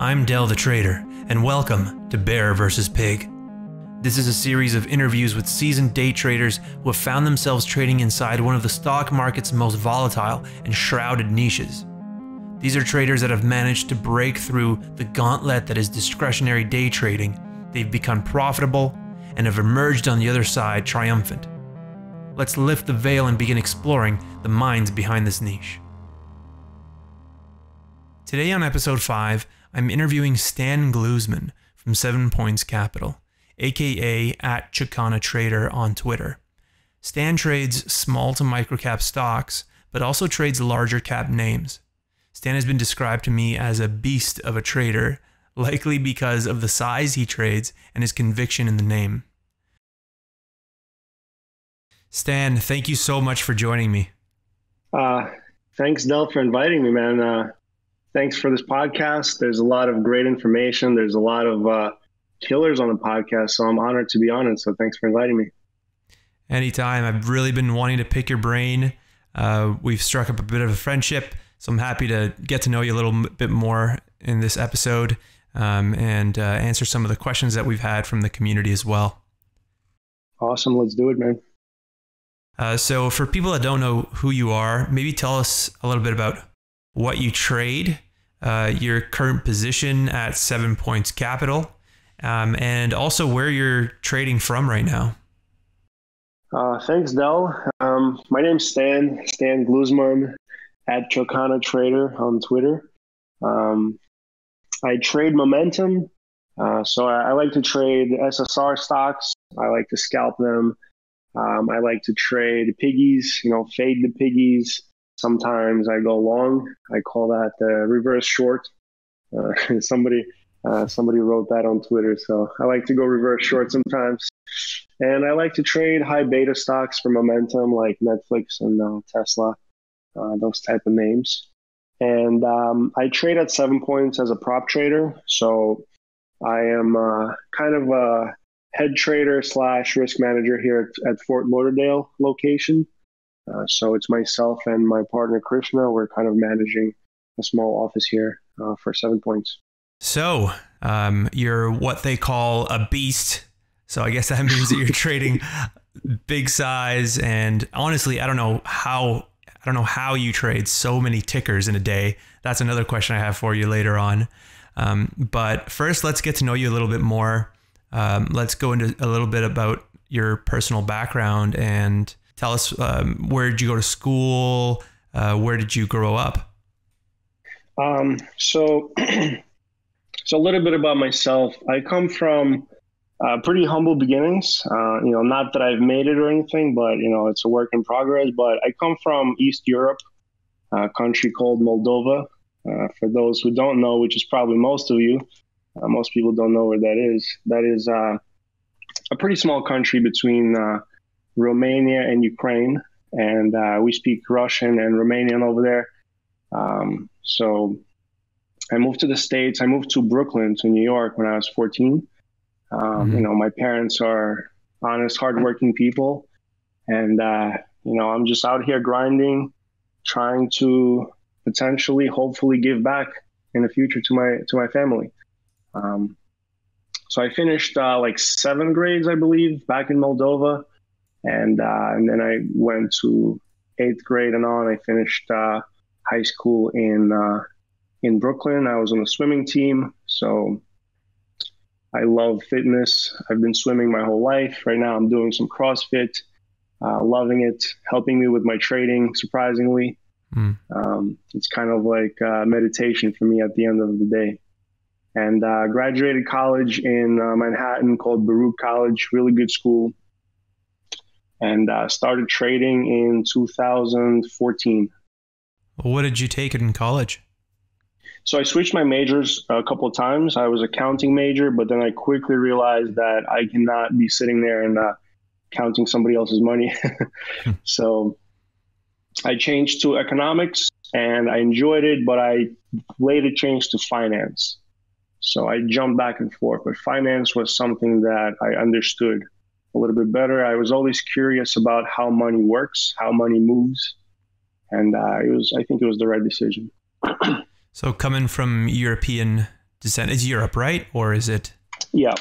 I'm Del the Trader, and welcome to Bear vs. Pig. This is a series of interviews with seasoned day traders who have found themselves trading inside one of the stock market's most volatile and shrouded niches. These are traders that have managed to break through the gauntlet that is discretionary day trading. They've become profitable and have emerged on the other side triumphant. Let's lift the veil and begin exploring the minds behind this niche. Today on episode 5, I'm interviewing Stan Gluzman from Seven Points Capital, aka at Chicana Trader on Twitter. Stan trades small to microcap stocks, but also trades larger cap names. Stan has been described to me as a beast of a trader, likely because of the size he trades and his conviction in the name. Stan, thank you so much for joining me. Uh, thanks, Del, for inviting me, man. Uh, thanks for this podcast. There's a lot of great information. There's a lot of uh, killers on the podcast, so I'm honored to be on it. So thanks for inviting me. Anytime. I've really been wanting to pick your brain. Uh, we've struck up a bit of a friendship, so I'm happy to get to know you a little bit more in this episode um, and uh, answer some of the questions that we've had from the community as well. Awesome. Let's do it, man. Uh, so, for people that don't know who you are, maybe tell us a little bit about what you trade, uh, your current position at Seven Points Capital, um, and also where you're trading from right now. Uh, thanks, Del. Um, my name's Stan, Stan Gluzman at Chocana Trader on Twitter. Um, I trade momentum. Uh, so I, I, like to trade SSR stocks. I like to scalp them. Um, I like to trade piggies, you know, fade the piggies. Sometimes I go long. I call that the reverse short. Uh, somebody uh, somebody wrote that on Twitter, so I like to go reverse short sometimes. And I like to trade high beta stocks for momentum, like Netflix and uh, Tesla, uh, those type of names. And um, I trade at seven points as a prop trader, so I am uh, kind of a head trader slash risk manager here at, at Fort Lauderdale location. Uh, so it's myself and my partner Krishna. We're kind of managing a small office here uh, for seven points. So um, you're what they call a beast. So I guess that means that you're trading big size. And honestly, I don't know how I don't know how you trade so many tickers in a day. That's another question I have for you later on. Um, but first, let's get to know you a little bit more. Um, let's go into a little bit about your personal background and Tell us um, where did you go to school? Uh, where did you grow up? Um, so, so a little bit about myself. I come from uh, pretty humble beginnings. Uh, you know, not that I've made it or anything, but you know, it's a work in progress. But I come from East Europe, a country called Moldova. Uh, for those who don't know, which is probably most of you, uh, most people don't know where that is. That is uh, a pretty small country between Romania and Ukraine, and uh, we speak Russian and Romanian over there. Um, so I moved to the States. I moved to Brooklyn, to New York when I was 14. Um, mm-hmm. You know, my parents are honest, hardworking people. And, uh, you know, I'm just out here grinding, trying to potentially, hopefully give back in the future to my, to my family. Um, so I finished uh, like seven grades, I believe, back in Moldova and uh, and then I went to eighth grade and on. I finished uh, high school in uh, in Brooklyn. I was on the swimming team, so I love fitness. I've been swimming my whole life. Right now, I'm doing some CrossFit, uh, loving it, helping me with my trading. Surprisingly, mm. um, it's kind of like uh, meditation for me at the end of the day. And uh, graduated college in Manhattan called Baruch College, really good school and uh, started trading in 2014. What did you take in college? So I switched my majors a couple of times. I was a counting major, but then I quickly realized that I cannot be sitting there and uh, counting somebody else's money. so I changed to economics and I enjoyed it, but I later changed to finance. So I jumped back and forth, but finance was something that I understood a little bit better. I was always curious about how money works, how money moves, and uh, it was I think it was the right decision. so coming from European descent. is Europe, right? Or is it? Yeah.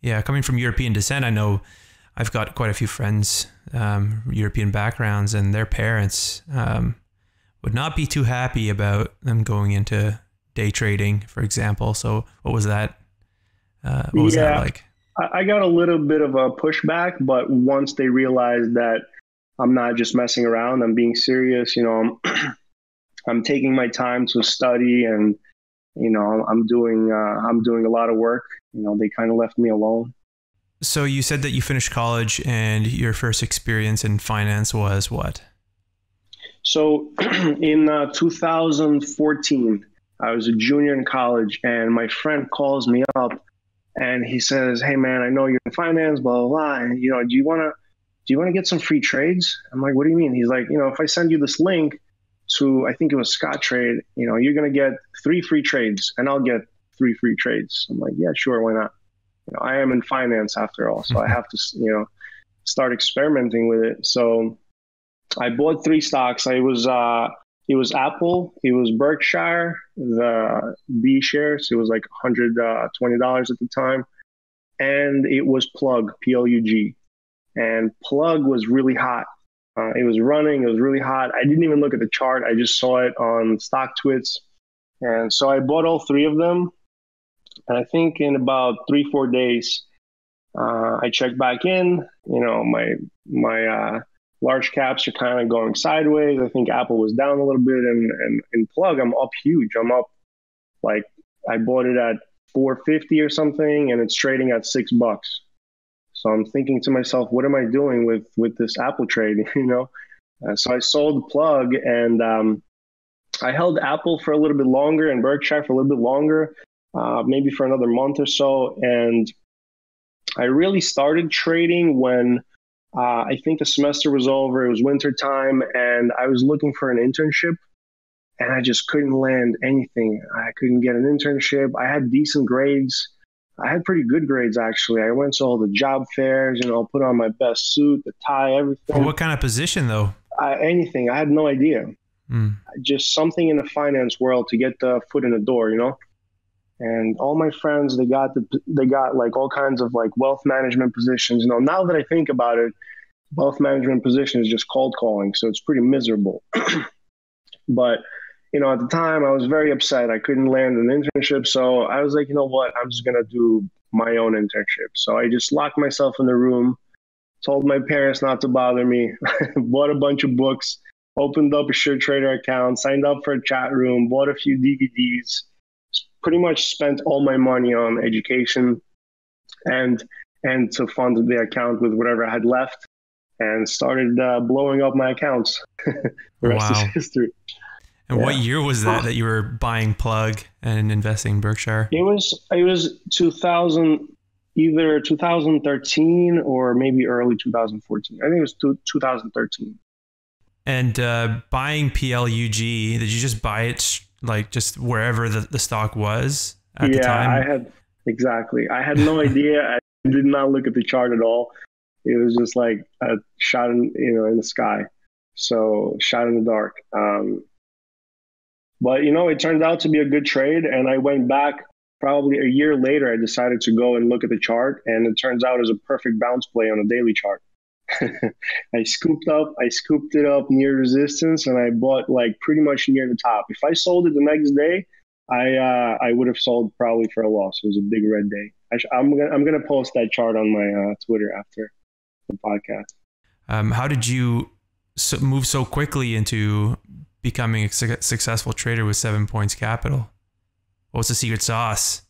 Yeah, coming from European descent, I know I've got quite a few friends, um, European backgrounds, and their parents um, would not be too happy about them going into day trading, for example. So, what was that? Uh, what was yeah, that like? I got a little bit of a pushback, but once they realized that I'm not just messing around, I'm being serious. You know, I'm I'm taking my time to study, and you know, I'm doing uh, I'm doing a lot of work. You know, they kind of left me alone. So you said that you finished college, and your first experience in finance was what? So, in uh, 2014, I was a junior in college, and my friend calls me up, and he says, "Hey, man, I know you're in finance, blah blah blah. And, you know, do you want to do you want to get some free trades?" I'm like, "What do you mean?" He's like, "You know, if I send you this link to, I think it was Scottrade, you know, you're gonna get three free trades, and I'll get three free trades." I'm like, "Yeah, sure, why not?" You know, I am in finance after all, so mm-hmm. I have to, you know, start experimenting with it. So I bought three stocks. I was uh, it was Apple, it was Berkshire, the B shares. It was like $120 uh, at the time. And it was Plug, P L U G. And Plug was really hot. Uh, it was running, it was really hot. I didn't even look at the chart, I just saw it on StockTwits. And so I bought all three of them. And I think in about three, four days, uh, I checked back in. You know, my my uh, large caps are kind of going sideways. I think Apple was down a little bit, and and in plug, I'm up huge. I'm up like I bought it at 450 or something, and it's trading at six bucks. So I'm thinking to myself, what am I doing with with this Apple trade? you know, uh, so I sold plug, and um, I held Apple for a little bit longer and Berkshire for a little bit longer, uh, maybe for another month or so, and I really started trading when uh, I think the semester was over. It was winter time, and I was looking for an internship, and I just couldn't land anything. I couldn't get an internship. I had decent grades. I had pretty good grades actually. I went to all the job fairs, you know, put on my best suit, the tie, everything. what kind of position though? Uh, anything. I had no idea. Mm. Just something in the finance world to get the foot in the door, you know and all my friends they got the, they got like all kinds of like wealth management positions. You know now that i think about it wealth management position is just cold calling so it's pretty miserable. But you know at the time i was very upset. I couldn't land an internship so i was like you know what? I'm just going to do my own internship. So i just locked myself in the room told my parents not to bother me bought a bunch of books opened up a SureTrader account signed up for a chat room bought a few dvds pretty much spent all my money on education and and to fund the account with whatever I had left and started uh, blowing up my accounts. the rest wow. is history. And yeah. what year was that that you were buying plug and investing in Berkshire? It was it was 2000 either 2013 or maybe early 2014. I think it was 2013. And uh, buying PLUG, did you just buy it like just wherever the, the stock was at yeah, the time? I had exactly. I had no idea. I did not look at the chart at all. It was just like a shot in you know in the sky. So shot in the dark. Um, but you know, it turned out to be a good trade, and I went back probably a year later. I decided to go and look at the chart, and it turns out it was a perfect bounce play on a daily chart. I scooped up, I scooped it up near resistance, and I bought like pretty much near the top. If I sold it the next day, I uh, I would have sold probably for a loss. It was a big red day. I am gonna I'm gonna post that chart on my uh, Twitter after the podcast. Um, how did you so move so quickly into becoming a su- successful trader with Seven Points Capital? What's the secret sauce?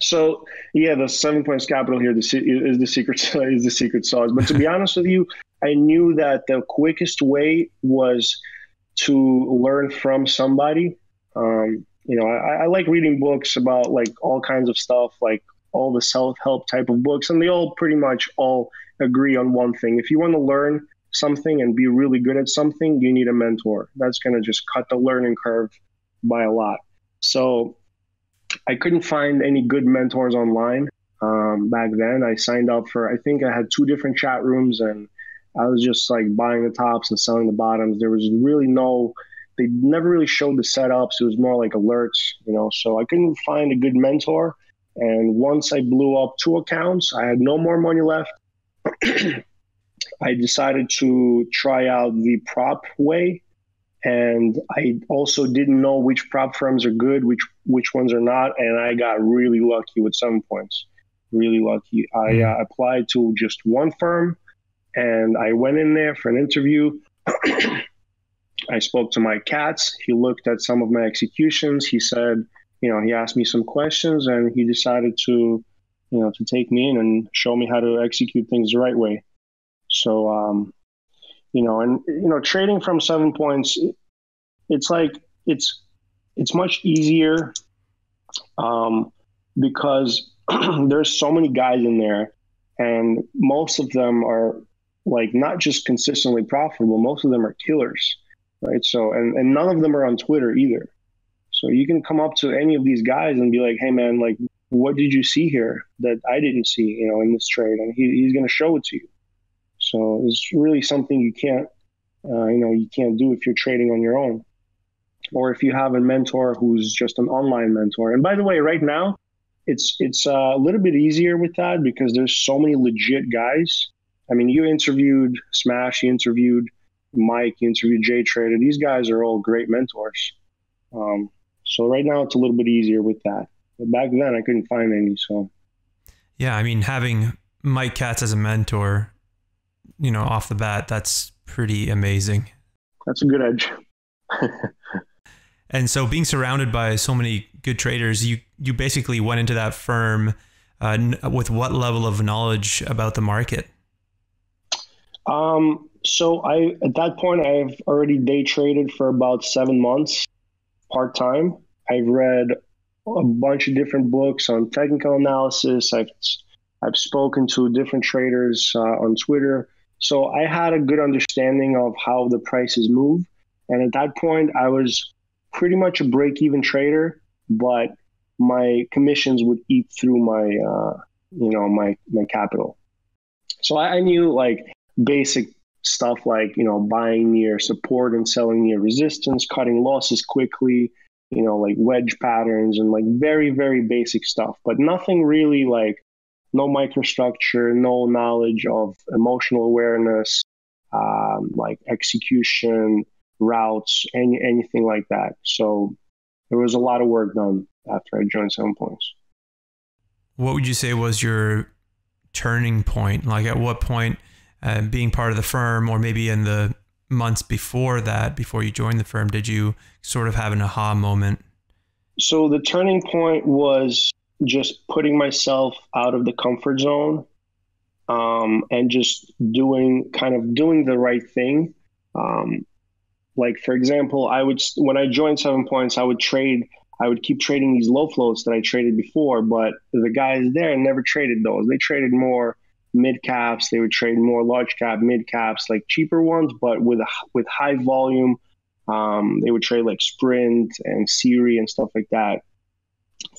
So yeah, the seven points capital here is the secret is the secret sauce. But to be honest with you, I knew that the quickest way was to learn from somebody. Um, you know, I, I, like reading books about like all kinds of stuff, like all the self help type of books, and they all pretty much all agree on one thing. If you want to learn something and be really good at something, you need a mentor. That's going to just cut the learning curve by a lot. So I couldn't find any good mentors online um, back then. I signed up for, I think I had two different chat rooms and I was just like buying the tops and selling the bottoms. There was really no they never really showed the setups. It was more like alerts, you know. So I couldn't find a good mentor. And once I blew up two accounts, I had no more money left. I decided to try out the prop way. And I also didn't know which prop firms are good, which which ones are not. And I got really lucky with Seven Points. Really lucky. I hmm. uh, applied to just one firm and I went in there for an interview. I spoke to Mike Katz. He looked at some of my executions. He said, you know, he asked me some questions and he decided to, you know, to take me in and show me how to execute things the right way. So, um, you know, and you know, trading from seven points, it's like it's it's much easier um, because there's so many guys in there, and most of them are like not just consistently profitable. Most of them are killers, right? So, and and none of them are on Twitter either. So you can come up to any of these guys and be like, "Hey, man, like, what did you see here that I didn't see? You know, in this trade?" And he, he's going to show it to you. So it's really something you can't, uh, you know, you can't do if you're trading on your own, or if you have a mentor who's just an online mentor. And by the way, right now, it's it's uh, a little bit easier with that because there's so many legit guys. I mean, you interviewed Smash, you interviewed Mike, you interviewed Jay Trader. These guys are all great mentors. Um, so right now, it's a little bit easier with that. But back then, I couldn't find any. So yeah, I mean, having Mike Katz as a mentor you know, off the bat, that's pretty amazing. That's a good edge. and so, being surrounded by so many good traders, you you basically went into that firm uh, with what level of knowledge about the market? Um, so I at that point I've already day traded for about seven months, part time. I've read a bunch of different books on technical analysis. I've I've spoken to different traders uh, on Twitter. So I had a good understanding of how the prices move. And at that point, I was pretty much a break even trader, but my commissions would eat through my, uh, you know, my, my capital. So I, I knew like basic stuff like, you know, buying near support and selling near resistance, cutting losses quickly, you know, like wedge patterns and like very, very basic stuff, but nothing really like no microstructure, no knowledge of emotional awareness, um, like execution, routes, any anything like that. So there was a lot of work done after I joined Seven Points. What would you say was your turning point? Like at what point, uh, being part of the firm, or maybe in the months before that, before you joined the firm, did you sort of have an aha moment? So the turning point was just putting myself out of the comfort zone um, and just doing kind of doing the right thing. Um, like for example, I would when I joined Seven Points, I would trade. I would keep trading these low floats that I traded before, but the guys there never traded those. They traded more mid caps. They would trade more large cap, mid caps, like cheaper ones, but with a, with high volume. Um, they would trade like Sprint and Siri and stuff like that.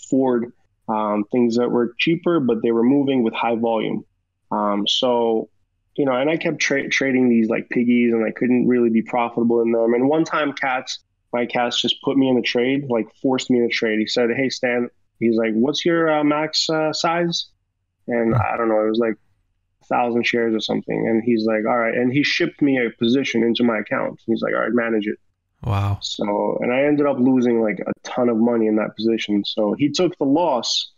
Ford um, things that were cheaper, but they were moving with high volume. Um, so, you know, and I kept tra- trading these like piggies and I couldn't really be profitable in them. And one time, Katz, my Katz just put me in a trade, like forced me in a trade. He said, Hey, Stan, he's like, What's your uh, max uh, size? And I don't know, it was like a thousand shares or something. And he's like, All right. And he shipped me a position into my account. He's like, All right, manage it. Wow. So, and I ended up losing like a ton of money in that position. So he took the loss.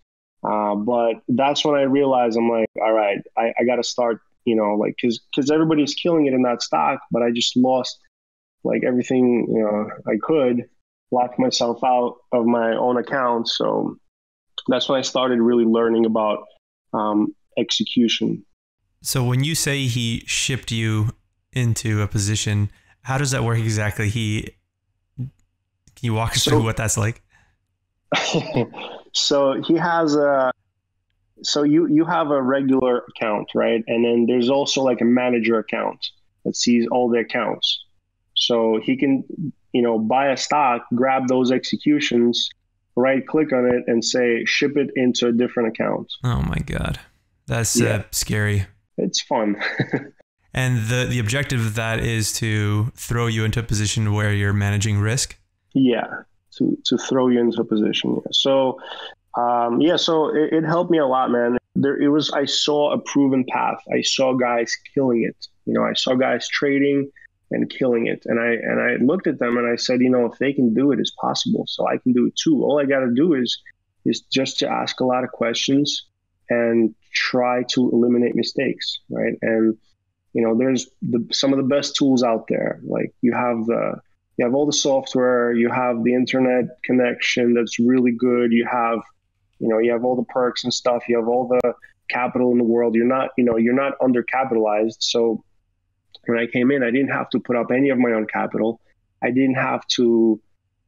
Uh, but that's when I realized I'm like, all right, I, I got to start, you know, like, cause, cause everybody's killing it in that stock, but I just lost like everything, you know, I could lock myself out of my own account. So that's when I started really learning about um, execution. So when you say he shipped you into a position, how does that work exactly? He you walk us so, through what that's like? so he has a so you you have a regular account, right? And then there's also like a manager account that sees all the accounts. So he can, you know, buy a stock, grab those executions, right click on it and say ship it into a different account. Oh my god. That's uh, yeah. uh, scary. It's fun. And the the objective of that is to throw you into a position where you're managing risk. Yeah, to to throw you into a position. Yeah. So, um, yeah, so it, it helped me a lot, man. There, it was. I saw a proven path. I saw guys killing it. You know, I saw guys trading and killing it, and I and I looked at them and I said, you know, if they can do it, it's possible. So I can do it too. All I got to do is is just to ask a lot of questions and try to eliminate mistakes, right? And you know, there's the, some of the best tools out there. Like you have the you have all the software, you have the internet connection that's really good. You have, you know, you have all the perks and stuff. You have all the capital in the world. You're not, you know, you're not undercapitalized. So when I came in, I didn't have to put up any of my own capital. I didn't have to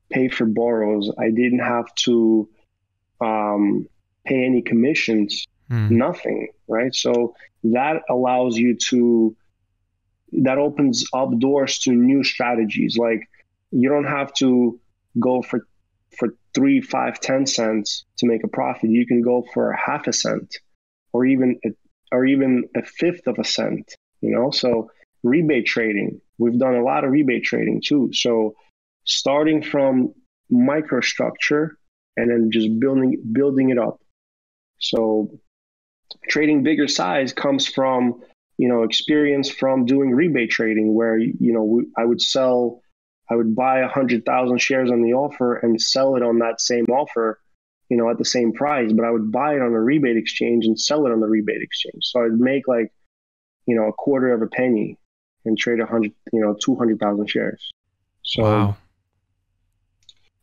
pay for borrows. I didn't have to um, pay any commissions. Hmm. Nothing, right? So that allows you to that opens up doors to new strategies like you don't have to go for for three five ten cents to make a profit. You can go for half a cent or even a, or even a fifth of a cent you know? So rebate trading we've done a lot of rebate trading too. So starting from microstructure and then just building building it up. So trading bigger size comes from you know experience from doing rebate trading where you know I would sell I would buy a hundred thousand shares on the offer and sell it on that same offer you know at the same price but I would buy it on a rebate exchange and sell it on the rebate exchange so I'd make like you know a quarter of a penny and trade a hundred you know two hundred thousand shares so wow.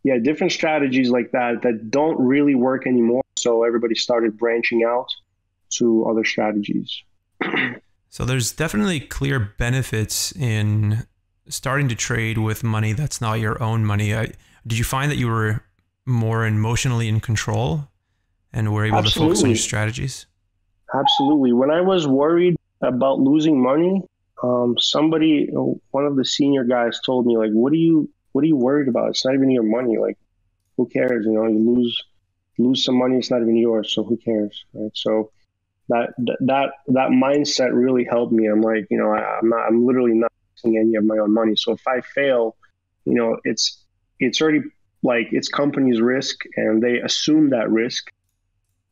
yeah different strategies like that that don't really work anymore so everybody started branching out to other strategies. so there's definitely clear benefits in starting to trade with money that's not your own money. I, did you find that you were more emotionally in control and were able Absolutely. to focus on your strategies? Absolutely. When I was worried about losing money, um, somebody, one of the senior guys, told me like, "What are you? What are you worried about? It's not even your money. Like, who cares? You know, you lose lose some money. It's not even yours, so who cares, right? So that that that mindset really helped me. I'm like, you know, I, am not, I'm literally not any of my own money. So if I fail, you know, it's it's already like it's company's risk, and they assume that risk.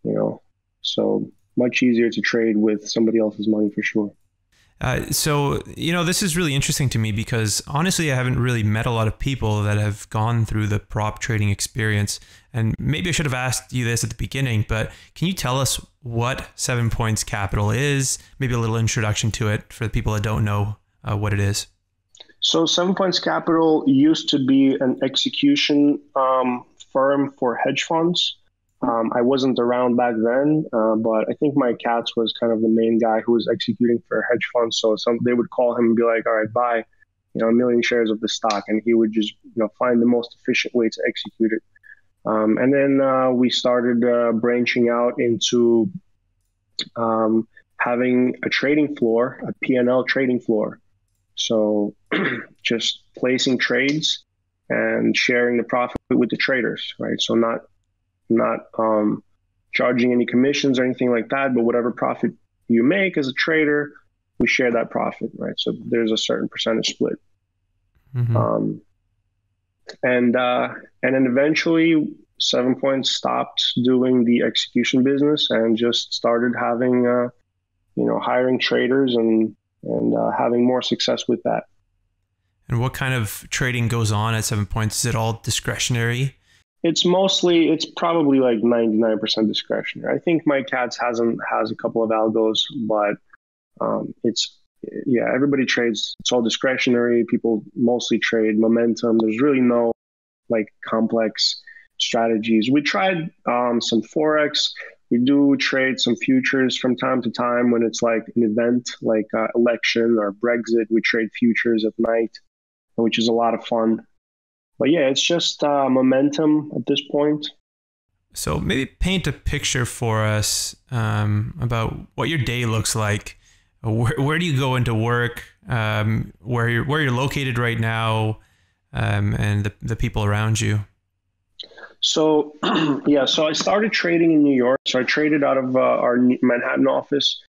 You know, so much easier to trade with somebody else's money for sure. Uh, so, you know, this is really interesting to me because honestly, I haven't really met a lot of people that have gone through the prop trading experience. And maybe I should have asked you this at the beginning, but can you tell us what Seven Points Capital is? Maybe a little introduction to it for the people that don't know uh, what it is. So, Seven Points Capital used to be an execution um, firm for hedge funds. Um, I wasn't around back then, uh, but I think Mike Katz was kind of the main guy who was executing for hedge funds. So some they would call him and be like, "All right, buy, you know, a million shares of the stock," and he would just you know find the most efficient way to execute it. Um, and then uh, we started uh, branching out into um, having a trading floor, a P&L trading floor. So just placing trades and sharing the profit with the traders, right? So not not um, charging any commissions or anything like that. But whatever profit you make as a trader, we share that profit, right? So there's a certain percentage split. Mm-hmm. Um, and uh, and then eventually, Seven Points stopped doing the execution business and just started having, uh, you know, hiring traders and and uh, having more success with that. And what kind of trading goes on at Seven Points? Is it all discretionary? It's mostly, it's probably like 99% discretionary. I think Mike Katz hasn't has a couple of algos, but um, it's yeah, everybody trades. It's all discretionary. People mostly trade momentum. There's really no like complex strategies. We tried um, some forex. We do trade some futures from time to time when it's like an event, like uh, election or Brexit. We trade futures at night, which is a lot of fun but yeah, it's just uh, momentum at this point. So maybe paint a picture for us um, about what your day looks like. Where, where do you go into work? Um, where you're where you're located right now, um, and the the people around you. So yeah, so I started trading in New York. So I traded out of uh, our Manhattan office.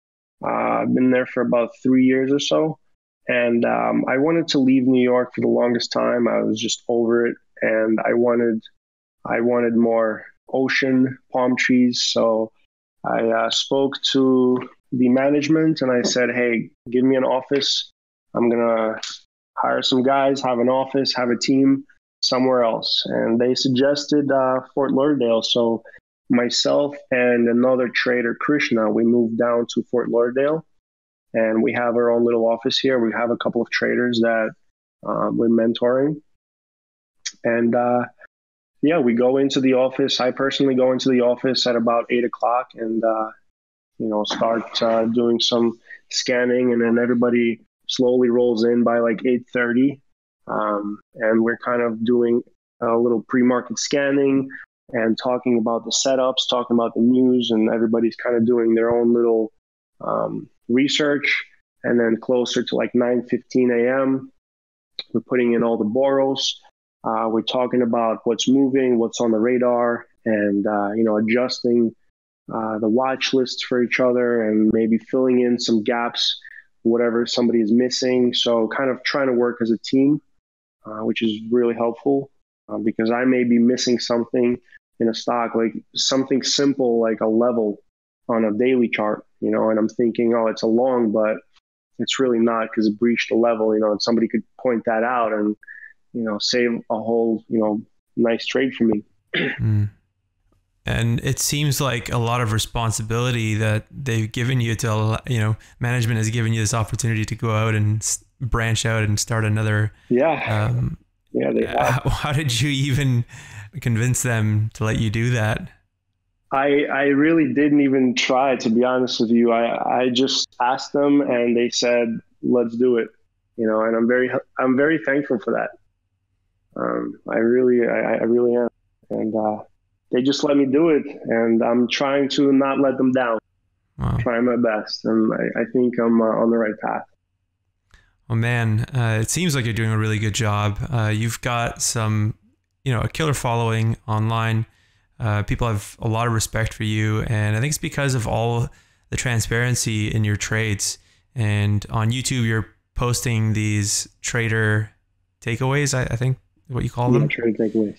Uh, I've been there for about three years or so. And um, I wanted to leave New York for the longest time. I was just over it, and I wanted, I wanted more ocean, palm trees. So I uh, spoke to the management, and I said, "Hey, give me an office. I'm gonna hire some guys, have an office, have a team somewhere else." And they suggested uh, Fort Lauderdale. So myself and another trader, Krishna, we moved down to Fort Lauderdale and we have our own little office here. We have a couple of traders that uh, we're mentoring. And uh, yeah, we go into the office. I personally go into the office at about eight o'clock and, uh, you know, start uh, doing some scanning and then everybody slowly rolls in by like 8.30 um, and we're kind of doing a little pre-market scanning and talking about the setups, talking about the news, and everybody's kind of doing their own little um, research. And then closer to like 9:15 a.m., we're putting in all the borrows. Uh, we're talking about what's moving, what's on the radar, and uh, you know adjusting uh, the watch lists for each other, and maybe filling in some gaps, whatever somebody is missing. So kind of trying to work as a team, uh, which is really helpful uh, because I may be missing something in a stock, like something simple like a level on a daily chart, you know, and I'm thinking, oh, it's a long, but it's really not because it breached a level, you know, and somebody could point that out and, you know, save a whole, you know, nice trade for me. mm. And it seems like a lot of responsibility that they've given you to, you know, management has given you this opportunity to go out and branch out and start another. Yeah. Um, yeah. They have. How, how did you even convince them to let you do that? I I really didn't even try to be honest with you. I I just asked them and they said let's do it. You know, and I'm very I'm very thankful for that. Um, I really I, I really am, and uh, they just let me do it, and I'm trying to not let them down. Wow. Trying my best, and I, I think I'm uh, on the right path. Well, man, uh, it seems like you're doing a really good job. Uh, you've got some you know a killer following online. Uh, people have a lot of respect for you, and I think it's because of all the transparency in your trades. And on YouTube, you're posting these trader takeaways. I, I think what you call yeah, them. Trader takeaways.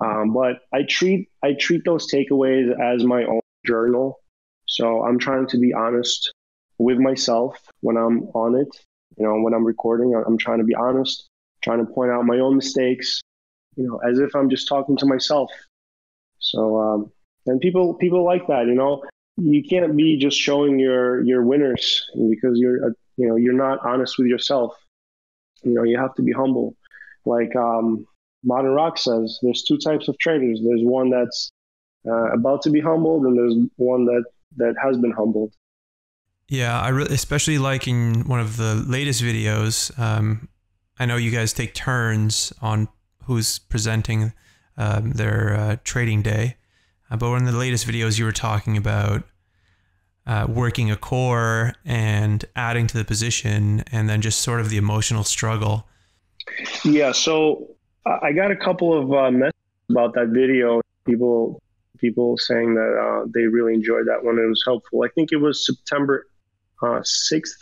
Um, but I treat I treat those takeaways as my own journal. So I'm trying to be honest with myself when I'm on it. You know, when I'm recording, I'm trying to be honest, trying to point out my own mistakes, you know, as if I'm just talking to myself. So, um, and people people like that, you know. You can't be just showing your your winners because you're uh, you know you're not honest with yourself. You know, you have to be humble. Like um, Modern Rock says, there's two types of traders. There's one that's uh, about to be humbled, and there's one that that has been humbled. Yeah, I really, especially like in one of the latest videos. Um, I know you guys take turns on who's presenting um, their uh, trading day. Uh, but one of the latest videos, you were talking about uh, working a core and adding to the position, and then just sort of the emotional struggle. Yeah. So I got a couple of uh, messages about that video. People, people saying that uh, they really enjoyed that one. It was helpful. I think it was September sixth,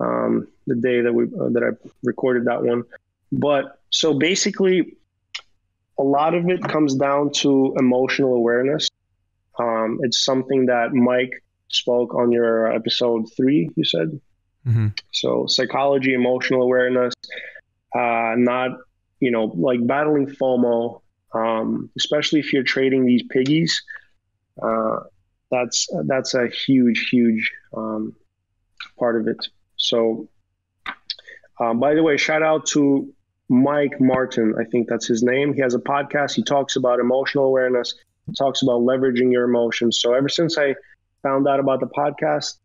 um, the day that we that I recorded that one. But so basically, a lot of it comes down to emotional awareness. Um, it's something that Mike spoke on your episode three, you said. Mm-hmm. So, psychology, emotional awareness, uh, not, you know, like battling FOMO, um, especially if you're trading these piggies. Uh, that's that's a huge, huge um, part of it. So, um, by the way, shout out to Mike Martin, I think that's his name. He has a podcast. He talks about emotional awareness, he talks about leveraging your emotions. So ever since I found out about the podcast,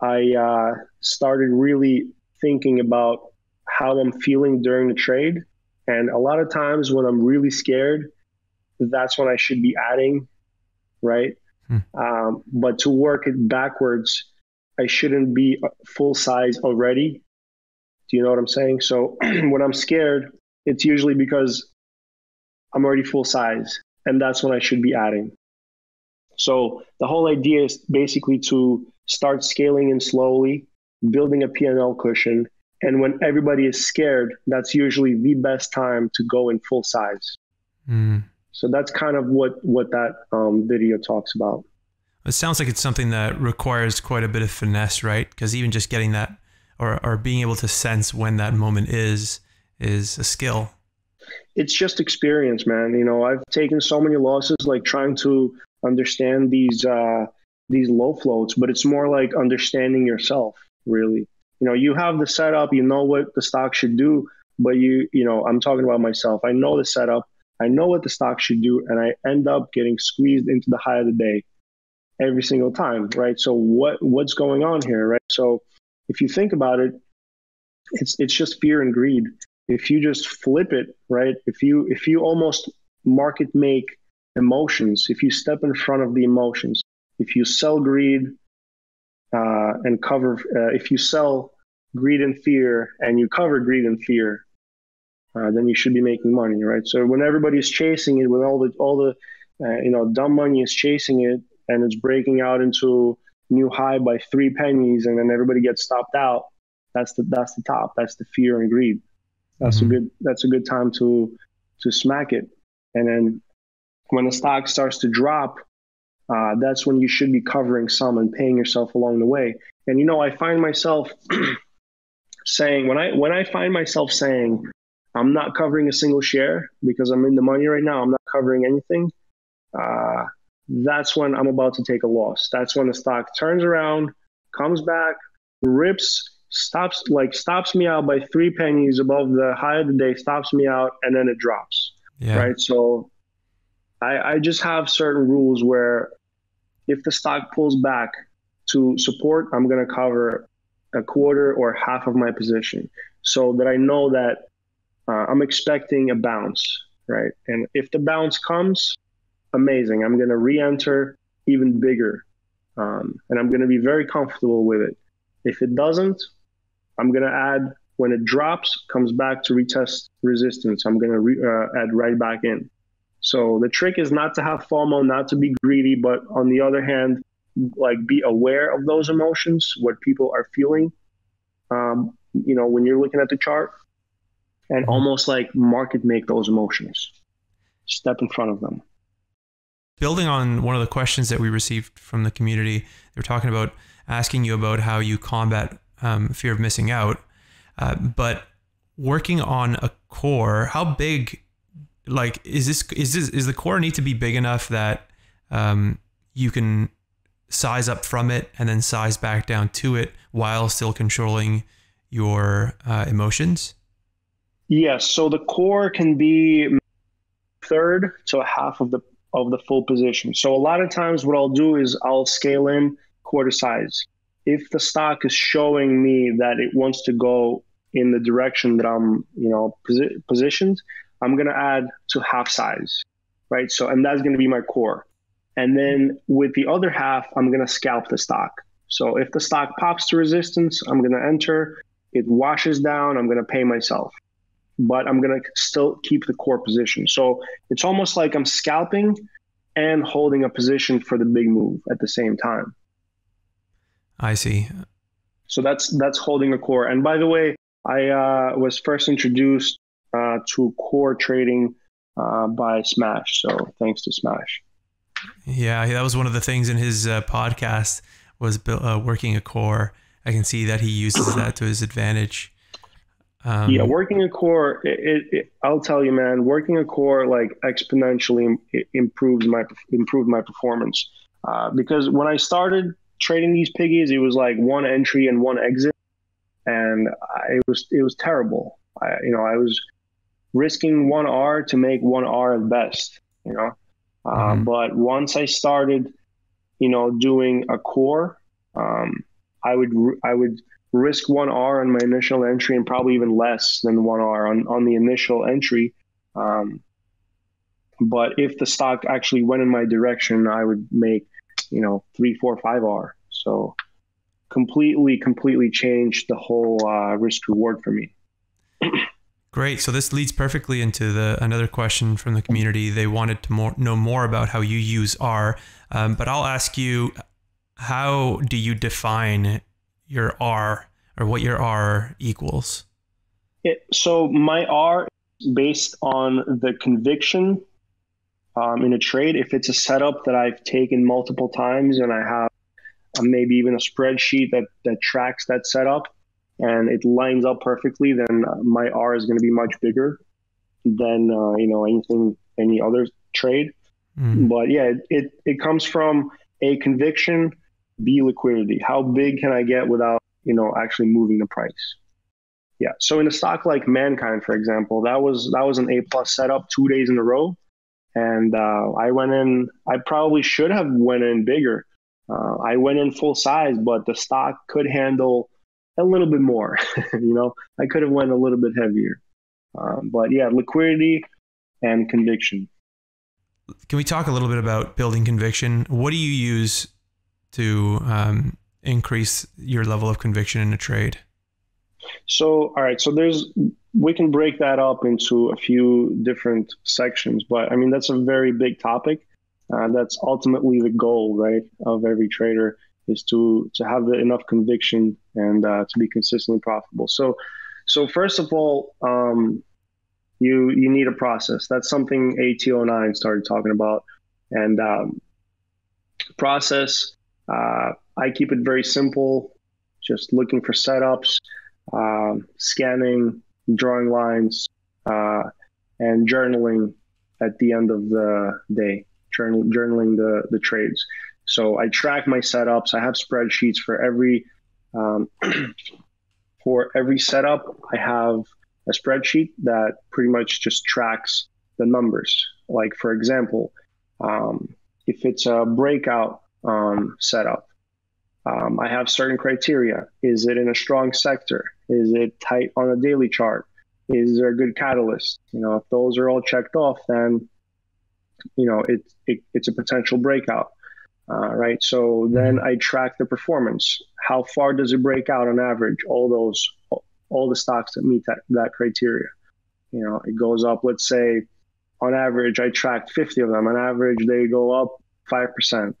I uh, started really thinking about how I'm feeling during the trade. And a lot of times when I'm really scared, that's when I should be adding, right? Hmm. Um, but to work it backwards, I shouldn't be full size already do you know what I'm saying? So when I'm scared, it's usually because I'm already full size, and that's when I should be adding. So the whole idea is basically to start scaling in slowly, building a P&L cushion, and when everybody is scared, that's usually the best time to go in full size. Mm. So that's kind of what what that um, video talks about. It sounds like it's something that requires quite a bit of finesse, right? Because even just getting that or, or being able to sense when that moment is is a skill. It's just experience, man. You know, I've taken so many losses, like trying to understand these uh, these low floats, but it's more like understanding yourself, really. You know, you have the setup, you know what the stock should do, but you, you know, I'm talking about myself. I know the setup, I know what the stock should do, and I end up getting squeezed into the high of the day every single time, right? So what what's going on here, right? So if you think about it, it's it's just fear and greed. If you just flip it, right? If you if you almost market make emotions, if you step in front of the emotions, if you sell greed uh, and cover, uh, if you sell greed and fear and you cover greed and fear, uh, then you should be making money, right? So when everybody's chasing it, when all the all the uh, you know dumb money is chasing it, and it's breaking out into new high by three pennies, and then everybody gets stopped out. That's the that's the top. That's the fear and greed. That's mm-hmm. a good that's a good time to to smack it. And then when the stock starts to drop, uh, that's when you should be covering some and paying yourself along the way. And you know, I find myself saying when I when I find myself saying I'm not covering a single share because I'm in the money right now. I'm not covering anything. Uh, that's when I'm about to take a loss. That's when the stock turns around, comes back, rips, stops like stops me out by three pennies above the high of the day, stops me out, and then it drops. Yeah. Right. So I, I just have certain rules where if the stock pulls back to support, I'm gonna cover a quarter or half of my position so that I know that uh, I'm expecting a bounce, right? And if the bounce comes, amazing. I'm going to re-enter even bigger, um, and I'm going to be very comfortable with it. If it doesn't, I'm going to add when it drops, comes back to retest resistance. I'm going to re- uh, add right back in. So the trick is not to have FOMO, not to be greedy, but on the other hand, like be aware of those emotions, what people are feeling. Um, you know, when you're looking at the chart, and mm-hmm. almost like market make those emotions. Step in front of them building on one of the questions that we received from the community, they were talking about asking you about how you combat um, fear of missing out. Uh, but working on a core, how big, like, is this, is this, is the core need to be big enough that um, you can size up from it and then size back down to it while still controlling your uh, emotions? Yes. So the core can be third to a half of the of the full position. So a lot of times what I'll do is I'll scale in quarter size. If the stock is showing me that it wants to go in the direction that I'm, you know, posi- positioned, I'm going to add to half size, right? So, and that's going to be my core. And then with the other half, I'm going to scalp the stock. So if the stock pops to resistance, I'm going to enter. It washes down. I'm going to pay myself but I'm going to still keep the core position. So it's almost like I'm scalping and holding a position for the big move at the same time. I see. So that's that's holding a core. And by the way, I uh, was first introduced uh, to core trading uh, by Smash. So thanks to Smash. Yeah, that was one of the things in his uh, podcast was uh, working a core. I can see that he uses that to his advantage. Um, yeah, working a core, it, it, I'll tell you, man, working a core like exponentially improves my improved my performance. Uh, because when I started trading these piggies, it was like one entry and one exit, and I, it was it was terrible. I, you know, I was risking one R to make one R at best. You know, uh, mm-hmm. but once I started, you know, doing a core, um, I would I would risk one R on my initial entry and probably even less than one R on, on the initial entry. Um, but if the stock actually went in my direction, I would make, you know, three, four, five R. So completely, completely changed the whole uh, risk reward for me. Great. So this leads perfectly into the another question from the community. They wanted to more, know more about how you use R, um, but I'll ask you, how do you define your R or what your R equals? It, so my R is based on the conviction um, in a trade. If it's a setup that I've taken multiple times and I have uh, maybe even a spreadsheet that that tracks that setup and it lines up perfectly, then uh, my R is going to be much bigger than uh, you know anything any other trade. Mm. But yeah, it, it it comes from a conviction, B liquidity. How big can I get without you know actually moving the price? Yeah. So in a stock like MannKind, for example, that was that was an A plus setup two days in a row, and uh, I went in. I probably should have went in bigger. Uh, I went in full size, but the stock could handle a little bit more. you know, I could have went a little bit heavier. Um, but yeah, liquidity and conviction. Can we talk a little bit about building conviction? What do you use to um, increase your level of conviction in a trade? So, all right. So there's we can break that up into a few different sections, but I mean that's a very big topic. Uh, that's ultimately the goal, right, of every trader is to to have the, enough conviction and uh, to be consistently profitable. So, so first of all, um, you you need a process. That's something AT09 started talking about, and um, process. Uh, I keep it very simple, just looking for setups, um, scanning, drawing lines, uh, and journaling at the end of the day, journal, journaling the, the trades. So I track my setups. I have spreadsheets for every um, for every setup. I have a spreadsheet that pretty much just tracks the numbers. Like for example, um, if it's a breakout um, setup, um, I have certain criteria. Is it in a strong sector? Is it tight on a daily chart? Is there a good catalyst? You know, if those are all checked off, then you know it, it it's a potential breakout, uh, right? So then I track the performance. How far does it break out on average? All those all the stocks that meet that that criteria. You know, it goes up. Let's say on average, I tracked 50 of them. On average, they go up five percent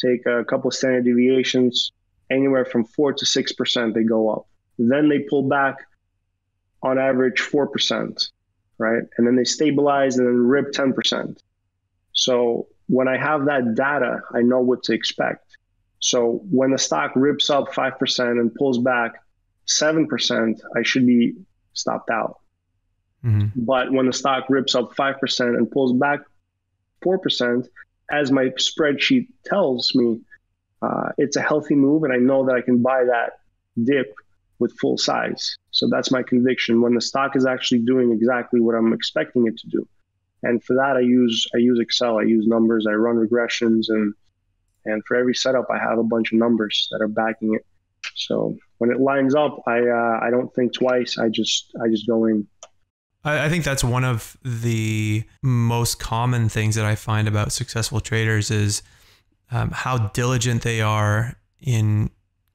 take a couple standard deviations, anywhere from four to six percent, they go up. Then they pull back on average four percent, right? And then they stabilize and then rip ten percent. So when I have that data, I know what to expect. So when the stock rips up five percent and pulls back seven percent, I should be stopped out. Mm-hmm. But when the stock rips up five percent and pulls back four percent, as my spreadsheet tells me, uh, it's a healthy move, and I know that I can buy that dip with full size. So that's my conviction when the stock is actually doing exactly what I'm expecting it to do. And for that, I use I use Excel. I use numbers. I run regressions, and and for every setup, I have a bunch of numbers that are backing it. So when it lines up, I uh, I don't think twice. I just I just go in. I think that's one of the most common things that I find about successful traders is um, how diligent they are in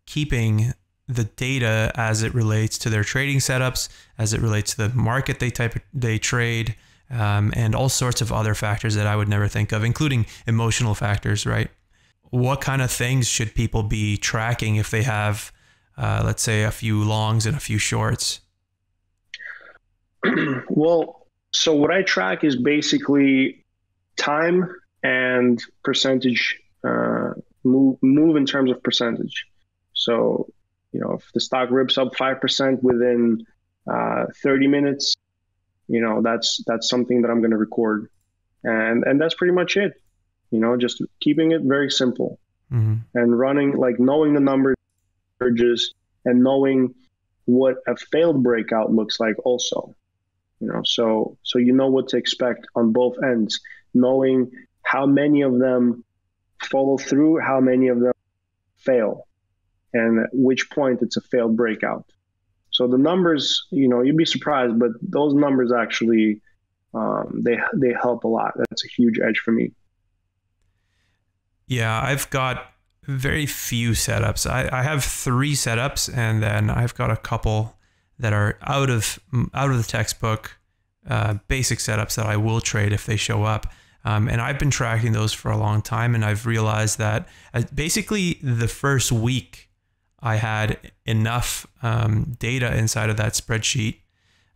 keeping the data as it relates to their trading setups, as it relates to the market they type they trade, um, and all sorts of other factors that I would never think of, including emotional factors. Right? What kind of things should people be tracking if they have, uh, let's say, a few longs and a few shorts? well, so what I track is basically time and percentage uh, move move in terms of percentage. So you know if the stock rips up five percent within uh, 30 minutes, you know that's that's something that I'm going to record, and and that's pretty much it. You know, just keeping it very simple mm-hmm. and running like knowing the numbers, and knowing what a failed breakout looks like also you know so so you know what to expect on both ends knowing how many of them follow through how many of them fail and at which point it's a failed breakout. So the numbers you know you'd be surprised but those numbers actually um, they they help a lot. That's a huge edge for me. Yeah i've got very few setups. I, I have three setups and then i've got a couple that are out of out of the textbook, uh, basic setups that I will trade if they show up. Um, and I've been tracking those for a long time, and I've realized that uh, basically the first week I had enough um, data inside of that spreadsheet.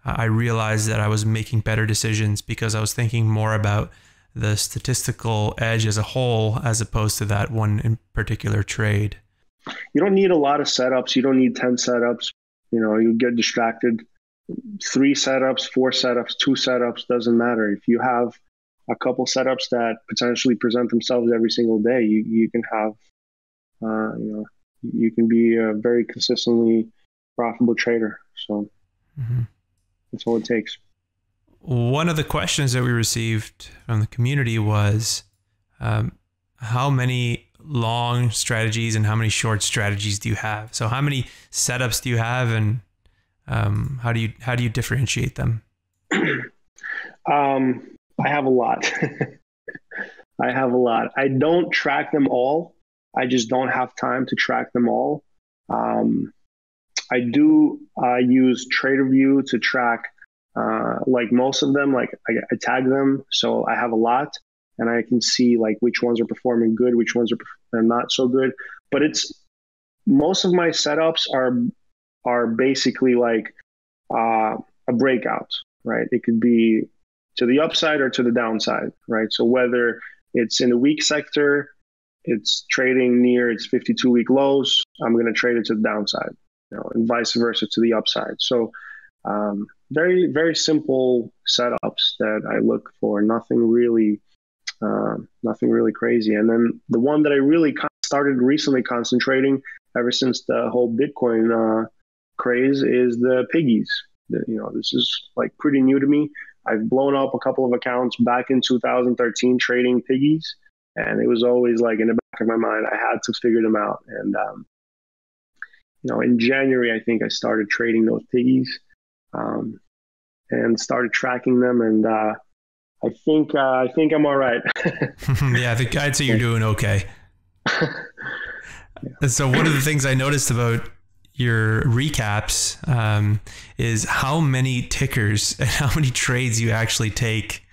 Uh, I realized that I was making better decisions because I was thinking more about the statistical edge as a whole as opposed to that one in particular trade. You don't need a lot of setups. You don't need 10 setups. You know, you get distracted. Three setups, four setups, two setups, doesn't matter. If you have a couple setups that potentially present themselves every single day, you, you can have, uh, you know, you can be a very consistently profitable trader. So mm-hmm. that's all it takes. One of the questions that we received from the community was um, how many long strategies and how many short strategies do you have? So how many setups do you have, and um, how do you how do you differentiate them? um, I have a lot. I have a lot. I don't track them all. I just don't have time to track them all. Um, I do uh, use TraderVue to track uh, like most of them. Like I, I, tag them, so I have a lot, and I can see like which ones are performing good, which ones are, are not so good. But it's most of my setups are are basically like uh, a breakout, right? It could be to the upside or to the downside, right? So whether it's in the weak sector, it's trading near its 52 week lows, I'm going to trade it to the downside, you know, and vice versa to the upside. So um, very, very simple setups that I look for. Nothing really, uh, nothing really crazy. And then the one that I really started recently concentrating ever since the whole Bitcoin uh, craze is the piggies. The, you know, this is like pretty new to me. I've blown up a couple of accounts back in 2013 trading piggies, and it was always like in the back of my mind, I had to figure them out. And um, you know, in January, I think I started trading those piggies, um, and started tracking them, and uh, I think uh, I think I'm all right. yeah, I think I'd say you're doing okay. yeah. So one of the things I noticed about your recaps um, is how many tickers and how many trades you actually take.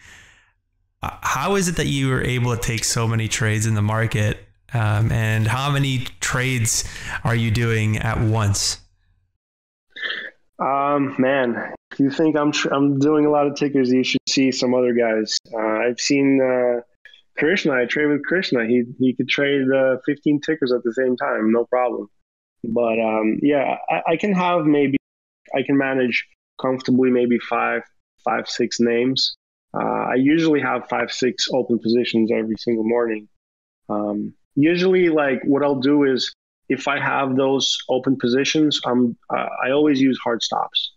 Uh, how is it that you were able to take so many trades in the market? Um, and how many trades are you doing at once? Um, man, if you think I'm tr- I'm doing a lot of tickers, you should see some other guys. Uh, I've seen uh, Krishna. I trade with Krishna. He he could trade uh, 15 tickers at the same time, no problem. But um, yeah, I, I, can have maybe I can manage comfortably maybe five, five, six names. Uh, I usually have five, six open positions every single morning. Um, usually, like what I'll do is if I have those open positions, I'm uh, I always use hard stops.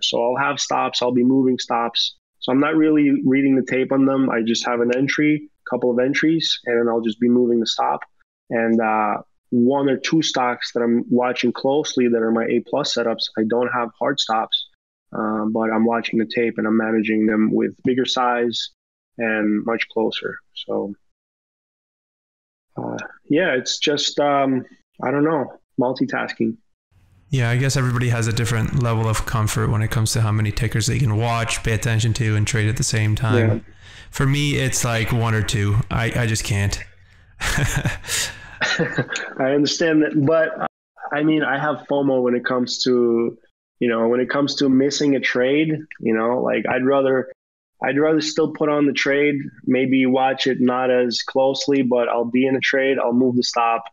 So I'll have stops. I'll be moving stops. So I'm not really reading the tape on them. I just have an entry, a couple of entries, and then I'll just be moving the stop. And uh, one or two stocks that I'm watching closely that are my A plus setups. I don't have hard stops, um, but I'm watching the tape and I'm managing them with bigger size and much closer. So, uh, yeah, it's just um, I don't know multitasking. Yeah, I guess everybody has a different level of comfort when it comes to how many tickers they can watch, pay attention to, and trade at the same time. Yeah. For me, it's like one or two. I, I just can't. I understand that, but I mean, I have FOMO when it comes to, you know, when it comes to missing a trade. You know, like I'd rather, I'd rather still put on the trade, maybe watch it not as closely, but I'll be in a trade, I'll move the stop,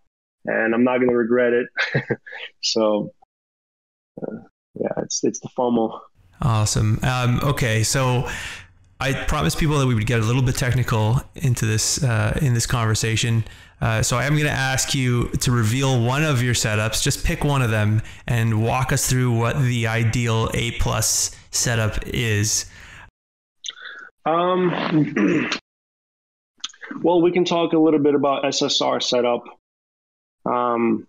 and I'm not going to regret it. so, uh, yeah, it's it's the FOMO. Awesome. Um, okay, so I promised people that we would get a little bit technical into this uh, in this conversation. Uh, so I am going to ask you to reveal one of your setups. Just pick one of them and walk us through what the ideal A plus setup is. Um, well, we can talk a little bit about SSR setup. Um,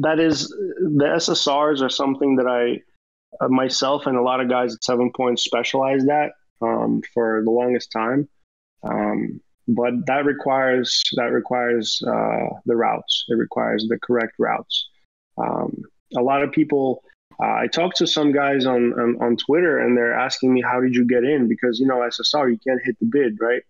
that is, the SSRs are something that I uh, myself and a lot of guys at Seven Points specialized at um, for the longest time. Um, but that requires that requires uh, the routes. It requires the correct routes. Um, a lot of people uh, I talked to some guys on, on, on Twitter, and they're asking me, "How did you get in?" Because you know SSR, you can't hit the bid, right?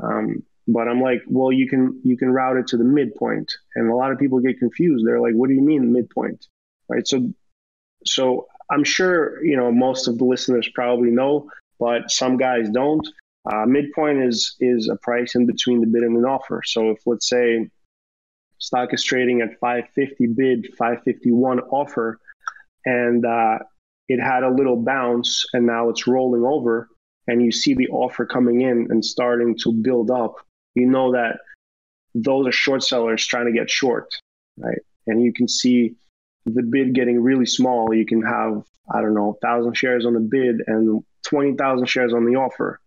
Um, but I'm like, well, you can you can route it to the midpoint, and a lot of people get confused. They're like, "What do you mean midpoint?" Right? So, so I'm sure you know most of the listeners probably know, but some guys don't. Uh, midpoint is is a price in between the bid and an offer. So if let's say stock is trading at 550 bid, 551 offer, and uh, it had a little bounce and now it's rolling over and you see the offer coming in and starting to build up, you know that those are short sellers trying to get short, right? And you can see the bid getting really small. You can have, I don't know, 1,000 shares on the bid and 20,000 shares on the offer.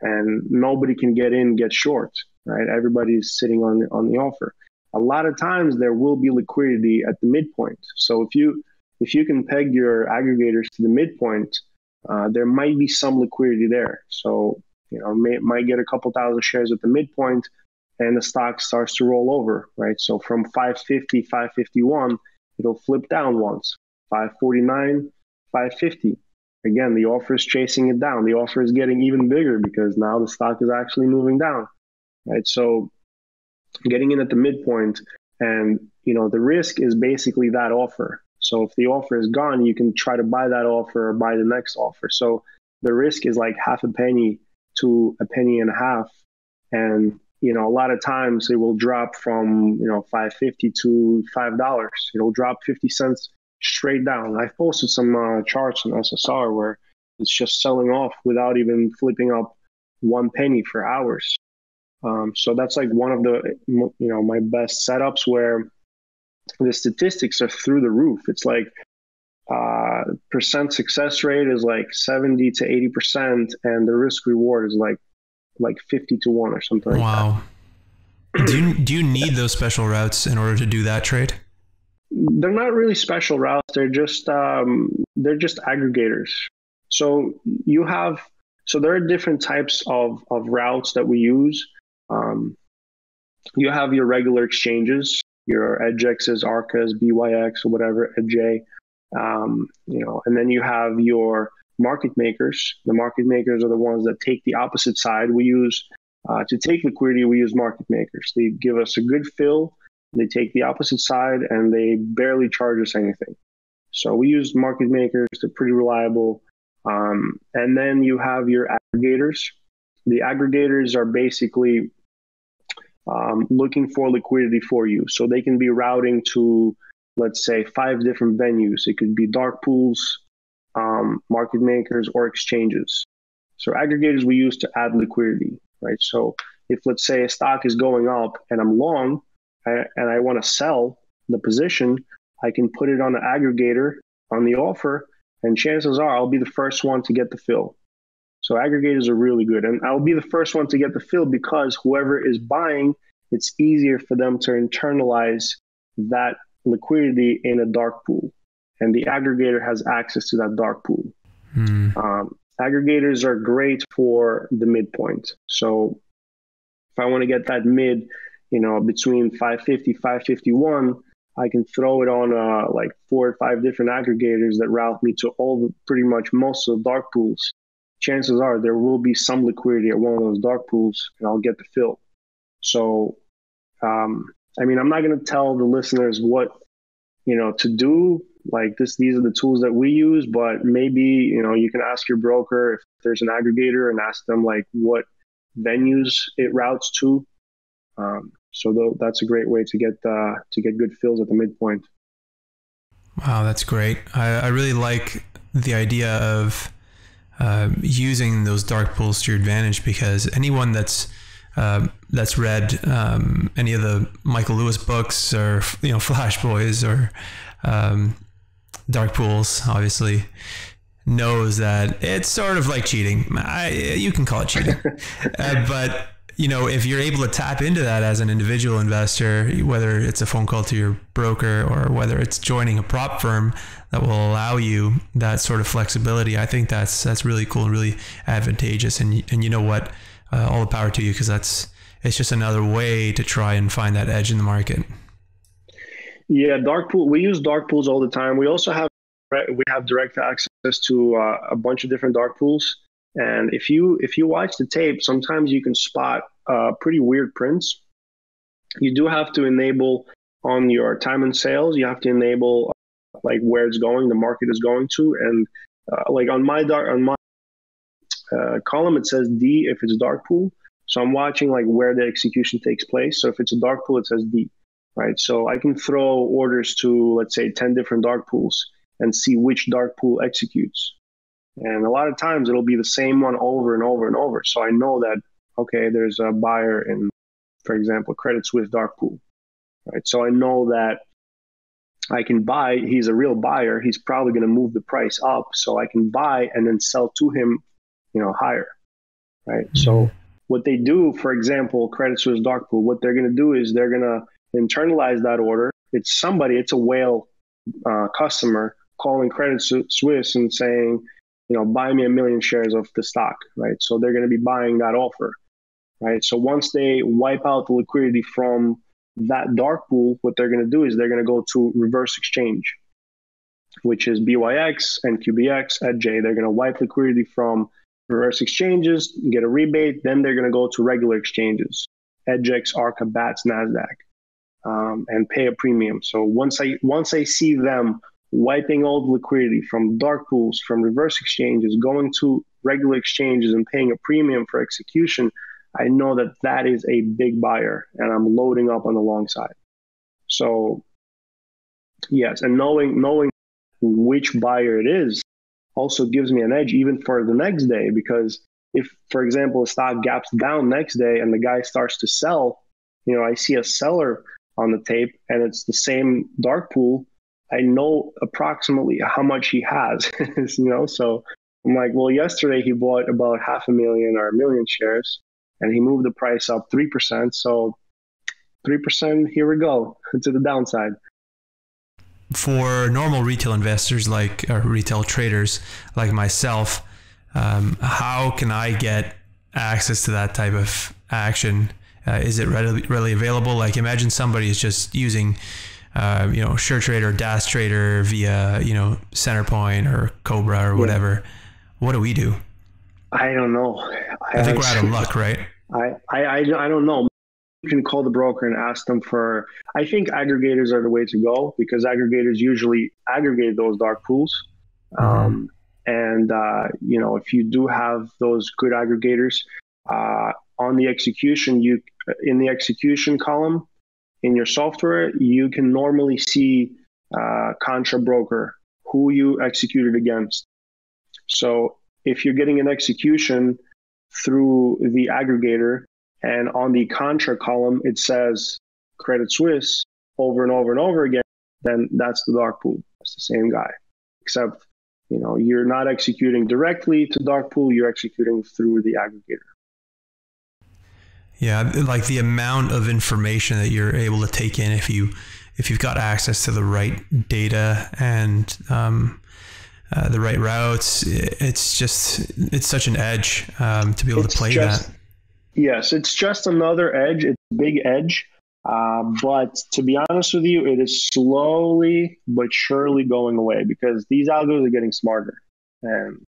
And nobody can get in, get short, right? Everybody's sitting on, on the offer. A lot of times there will be liquidity at the midpoint. So if you if you can peg your aggregators to the midpoint, uh, there might be some liquidity there. So, you know, may, might get a couple thousand shares at the midpoint and the stock starts to roll over, right? So from 550, 551, it'll flip down once, 549, 550. Again, the offer is chasing it down. The offer is getting even bigger because now the stock is actually moving down, right? So getting in at the midpoint and, you know, the risk is basically that offer. So if the offer is gone, you can try to buy that offer or buy the next offer. So the risk is like half a penny to a penny and a half. And you know, a lot of times it will drop from you know five fifty to five dollars. It'll drop fifty cents straight down. I've posted some uh, charts on SSR where it's just selling off without even flipping up one penny for hours. Um, so that's like one of the you know my best setups where the statistics are through the roof. It's like uh, percent success rate is like 70 to 80 percent, and the risk reward is like like 50 to one or something. Wow. Like do you do you need those special routes in order to do that trade? They're not really special routes. They're just um, they're just aggregators. So you have so there are different types of of routes that we use. Um, you have your regular exchanges your EDGXs, ARCAs, BYX, or whatever, EDGA. Um, you know, and then you have your market makers. The market makers are the ones that take the opposite side. We use uh, to take liquidity. We use market makers. They give us a good fill. They take the opposite side and they barely charge us anything. So we use market makers. They're pretty reliable. Um, and then you have your aggregators. The aggregators are basically um, looking for liquidity for you. So they can be routing to, let's say, five different venues. It could be dark pools, um, market makers, or exchanges. So aggregators we use to add liquidity, right? So if let's say a stock is going up and I'm long and I want to sell the position, I can put it on the aggregator on the offer, and chances are I'll be the first one to get the fill. So aggregators are really good. And I'll be the first one to get the fill because whoever is buying, it's easier for them to internalize that liquidity in a dark pool. And the aggregator has access to that dark pool. Mm. Um, aggregators are great for the midpoint. So if I want to get that mid, you know, between 550, 551, I can throw it on uh, like four or five different aggregators that route me to all the pretty much most of the dark pools chances are there will be some liquidity at one of those dark pools and I'll get the fill. So, um, I mean, I'm not going to tell the listeners what, you know, to do. Like this, these are the tools that we use, but maybe, you know, you can ask your broker if there's an aggregator and ask them like what venues it routes to. Um, so th- that's a great way to get, uh, to get good fills at the midpoint. Wow, that's great. I, I really like the idea of um, using those dark pools to your advantage because anyone that's um, that's read um, any of the Michael Lewis books or you know Flash Boys or um, Dark Pools, obviously knows that it's sort of like cheating. I, you can call it cheating, uh, but you know, if you're able to tap into that as an individual investor, whether it's a phone call to your broker or whether it's joining a prop firm that will allow you that sort of flexibility, I think that's that's really cool and really advantageous. And and you know what, uh, all the power to you because that's it's just another way to try and find that edge in the market. Yeah, dark pool. We use dark pools all the time. We also have we have direct access to uh, a bunch of different dark pools. And if you if you watch the tape, sometimes you can spot uh, pretty weird prints. You do have to enable on your time and sales. You have to enable like where it's going, the market is going to, and uh, like on my dark on my uh, column it says D if it's dark pool. So I'm watching like where the execution takes place. So if it's a dark pool, it says D, right? So I can throw orders to let's say 10 different dark pools and see which dark pool executes. And a lot of times it'll be the same one over and over and over. So I know that okay, there's a buyer in, for example, Credit Suisse dark pool, right? So I know that I can buy. He's a real buyer. He's probably going to move the price up, so I can buy and then sell to him, you know, higher, right? Mm-hmm. So what they do, for example, Credit Suisse dark pool, what they're going to do is they're going to internalize that order. It's somebody, it's a whale uh, customer calling Credit Suisse and saying, you know, buy me a million shares of the stock, right? So they're going to be buying that offer, right? So once they wipe out the liquidity from that dark pool, what they're going to do is they're going to go to reverse exchange, which is BYX and QBX at J. They're going to wipe liquidity from reverse exchanges, get a rebate. Then they're going to go to regular exchanges, EDGX, ARCA, BATS, NASDAQ, um, and pay a premium. So once I once I see them wiping all the liquidity from dark pools, from reverse exchanges, going to regular exchanges and paying a premium for execution, I know that that is a big buyer and I'm loading up on the long side. So yes, and knowing knowing which buyer it is also gives me an edge even for the next day because if for example a stock gaps down next day and the guy starts to sell, you know, I see a seller on the tape and it's the same dark pool, I know approximately how much he has, you know, so I'm like, well, yesterday he bought about half a million or a million shares and he moved the price up 3%. So 3%, here we go to the downside. For normal retail investors like or retail traders like myself, um, how can I get access to that type of action? Uh, is it readily, readily available? Like imagine somebody is just using, uh, you know, SureTrader, DAS Trader via, you know, Centerpoint or Cobra or whatever. Yeah. What do we do? I don't know. I, I think we're out of luck, right? I, I, I don't know. You can call the broker and ask them for. I think aggregators are the way to go because aggregators usually aggregate those dark pools. Mm-hmm. Um, and uh, you know, if you do have those good aggregators uh, on the execution, you in the execution column in your software, you can normally see uh, contra broker who you executed against. So if you're getting an execution through the aggregator. And on the contra column, it says Credit Suisse over and over and over again. Then that's the dark pool. It's the same guy, except you know you're not executing directly to dark pool. You're executing through the aggregator. Yeah, like the amount of information that you're able to take in if you if you've got access to the right data and um, uh, the right routes. It's just it's such an edge um, to be able it's to play just, that. Yes, it's just another edge. It's a big edge. Uh, but to be honest with you, it is slowly but surely going away because these algos are getting smarter. And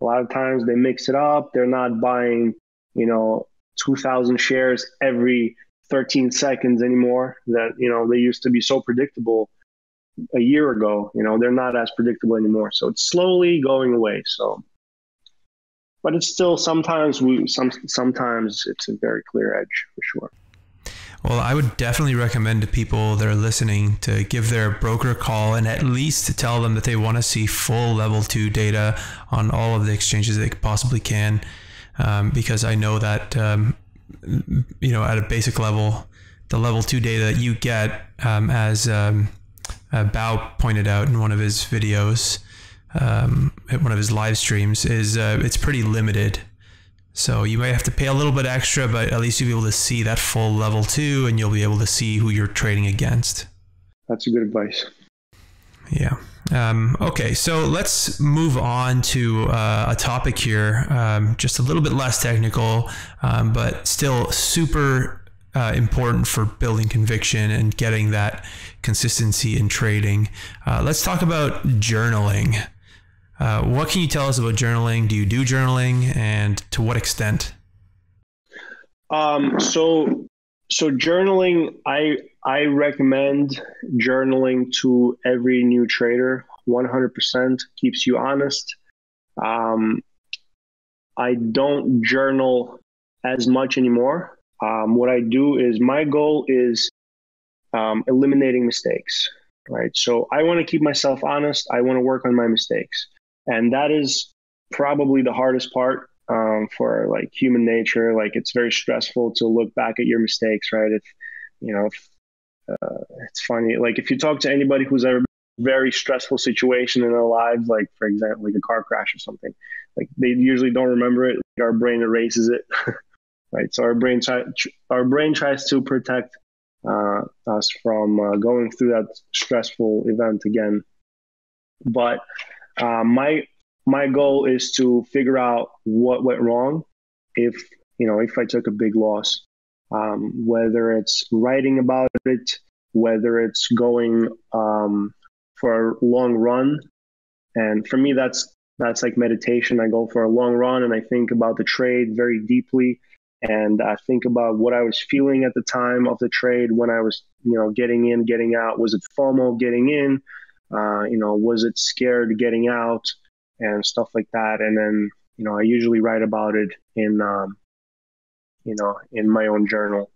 a lot of times they mix it up. They're not buying, you know, 2,000 shares every 13 seconds anymore that, you know, they used to be so predictable a year ago. You know, they're not as predictable anymore. So it's slowly going away. So, but it's still sometimes we some sometimes it's a very clear edge for sure. Well, I would definitely recommend to people that are listening to give their broker a call and at least to tell them that they want to see full level two data on all of the exchanges they possibly can. Um, because I know that, um, you know, at a basic level, the level two data that you get um, as um, uh, Bao pointed out in one of his videos, um, one of his live streams, is uh, it's pretty limited. So you might have to pay a little bit extra, but at least you'll be able to see that full level two, and you'll be able to see who you're trading against. That's a good advice. Yeah. Um, okay, so let's move on to uh, a topic here, um, just a little bit less technical, um, but still super uh, important for building conviction and getting that consistency in trading. Uh, let's talk about journaling. Uh, what can you tell us about journaling? Do you do journaling, and to what extent? Um, so, so journaling, I I recommend journaling to every new trader. One hundred percent keeps you honest. Um, I don't journal as much anymore. Um, what I do is my goal is um, eliminating mistakes, right? So I want to keep myself honest. I want to work on my mistakes, and that is probably the hardest part um, for like human nature. Like it's very stressful to look back at your mistakes, right? If you know, if, uh, it's funny. Like if you talk to anybody who's ever been in a very stressful situation in their lives, like for example, like a car crash or something, like they usually don't remember it. Like our brain erases it. right? So our brain try, our brain tries to protect uh, us from uh, going through that stressful event again. But uh, my my goal is to figure out what went wrong. If you know, if I took a big loss, um, whether it's writing about it, whether it's going um, for a long run, and for me, that's that's like meditation. I go for a long run and I think about the trade very deeply and I think about what I was feeling at the time of the trade when I was, you know, getting in, getting out. Was it FOMO getting in? Uh, you know, was it scared getting out and stuff like that? And then, you know, I usually write about it in, um, you know, in my own journal.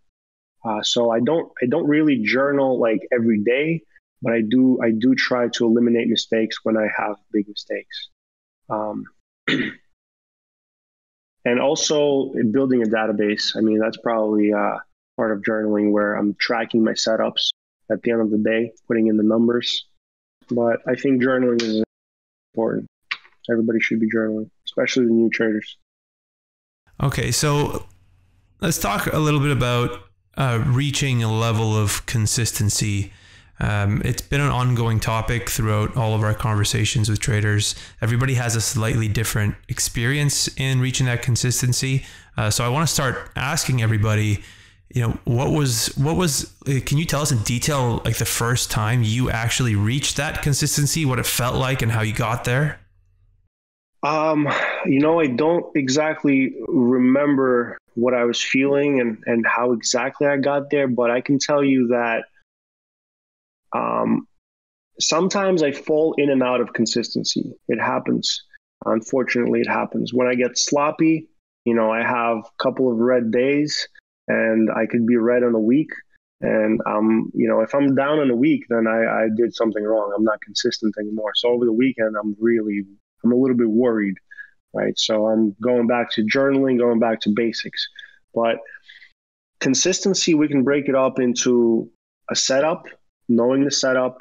Uh, so I don't, I don't really journal like every day, but I do, I do try to eliminate mistakes when I have big mistakes. Um, and also building a database. I mean, that's probably uh, part of journaling where I'm tracking my setups at the end of the day, putting in the numbers. But I think journaling is important. Everybody should be journaling, especially the new traders. Okay, so let's talk a little bit about uh, reaching a level of consistency um, it's been an ongoing topic throughout all of our conversations with traders. Everybody has a slightly different experience in reaching that consistency. Uh, so I want to start asking everybody, you know, what was what was? Uh, can you tell us in detail, like the first time you actually reached that consistency, what it felt like, and how you got there? Um, you know, I don't exactly remember what I was feeling and and how exactly I got there, but I can tell you that um, sometimes I fall in and out of consistency. It happens. Unfortunately, it happens. When I get sloppy, you know, I have a couple of red days and I could be red on a week. And um, you know, if I'm down in a week, then I, I did something wrong. I'm not consistent anymore. So over the weekend, I'm really, I'm a little bit worried, right? So I'm going back to journaling, going back to basics. But consistency, we can break it up into a setup knowing the setup,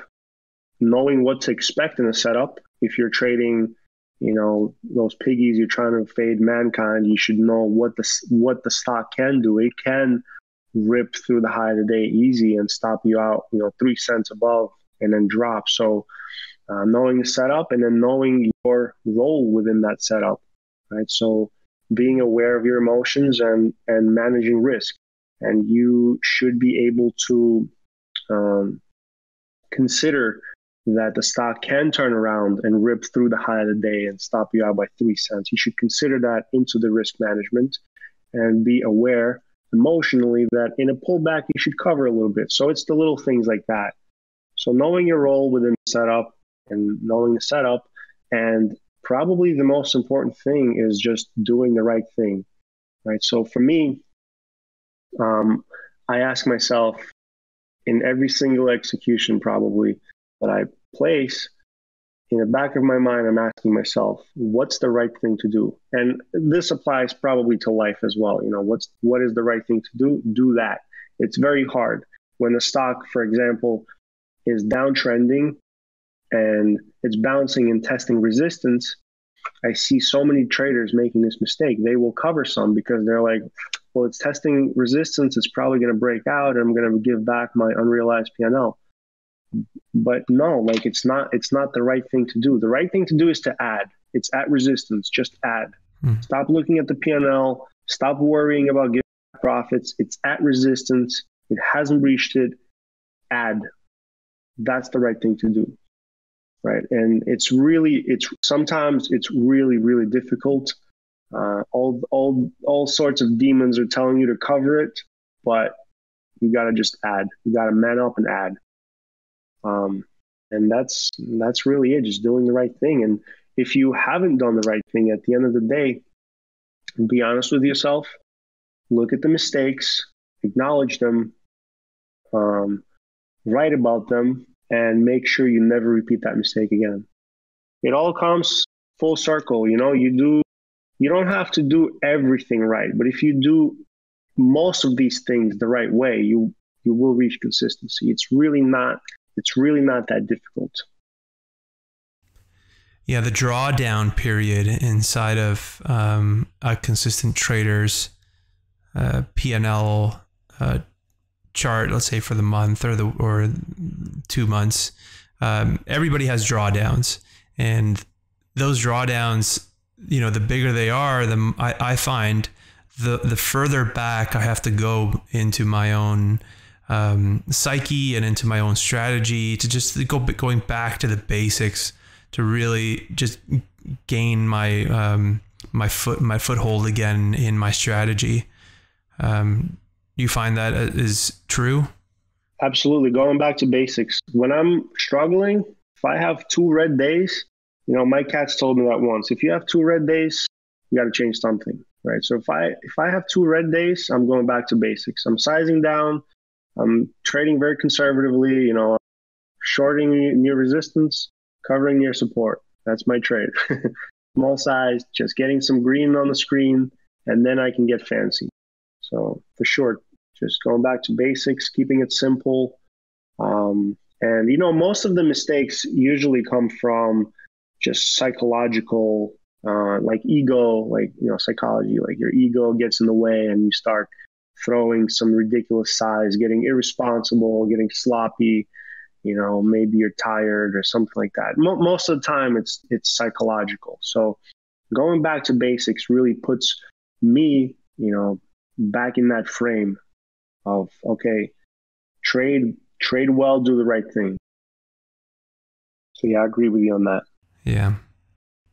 knowing what to expect in a setup. If you're trading, you know, those piggies, you're trying to fade MannKind, you should know what the what the stock can do. It can rip through the high of the day easy and stop you out, you know, three cents above and then drop. So uh, knowing the setup and then knowing your role within that setup, right? So being aware of your emotions and and managing risk, and you should be able to um, consider that the stock can turn around and rip through the high of the day and stop you out by three cents. You should consider that into the risk management and be aware emotionally that in a pullback you should cover a little bit. So it's the little things like that. So knowing your role within the setup and knowing the setup and probably the most important thing is just doing the right thing. Right. So for me, um, I ask myself, in every single execution probably that I place, in the back of my mind, I'm asking myself, what's the right thing to do? And this applies probably to life as well. You know, what's what is the right thing to do? Do that. It's very hard when the stock, for example, is downtrending and it's bouncing and testing resistance. I see so many traders making this mistake. They will cover some because they're like, well, it's testing resistance. It's probably going to break out, and I'm going to give back my unrealized PNL. But no, like it's not. It's not the right thing to do. The right thing to do is to add. It's at resistance. Just add. Mm. Stop looking at the PNL. Stop worrying about giving profits. It's at resistance. It hasn't breached it. Add. That's the right thing to do. Right. And it's really, it's sometimes it's really, really difficult. Uh, all, all, all sorts of demons are telling you to cover it, but you got to just add. You got to man up and add. Um, and that's that's really it. Just doing the right thing. And if you haven't done the right thing, at the end of the day, be honest with yourself. Look at the mistakes, acknowledge them, um, write about them, and make sure you never repeat that mistake again. It all comes full circle. You know, you do. You don't have to do everything right, but if you do most of these things the right way, you you will reach consistency. It's really not it's really not that difficult. Yeah, the drawdown period inside of um, a consistent trader's uh, P&L uh, chart, let's say for the month or the or two months, um, everybody has drawdowns, and those drawdowns, you know, the bigger they are, the I, I find the the further back I have to go into my own um, psyche and into my own strategy to just go going back to the basics to really just gain my um, my foot my foothold again in my strategy. Um, you find that uh, true? Absolutely. Going back to basics. When I'm struggling, if I have two red days, you know, my cats told me that once. If you have two red days, you got to change something, right? So if I if I have two red days, I'm going back to basics. I'm sizing down. I'm trading very conservatively, you know, shorting near resistance, covering near support. That's my trade. Small size, just getting some green on the screen, and then I can get fancy. So for sure, just going back to basics, keeping it simple. Um, and you know, most of the mistakes usually come from just psychological, uh, like ego, like you know, psychology. Like your ego gets in the way, and you start throwing some ridiculous size, getting irresponsible, getting sloppy. You know, maybe you're tired or something like that. Mo- most of the time, it's it's psychological. So going back to basics really puts me, you know, back in that frame of okay, trade trade well, do the right thing. So yeah, I agree with you on that. Yeah.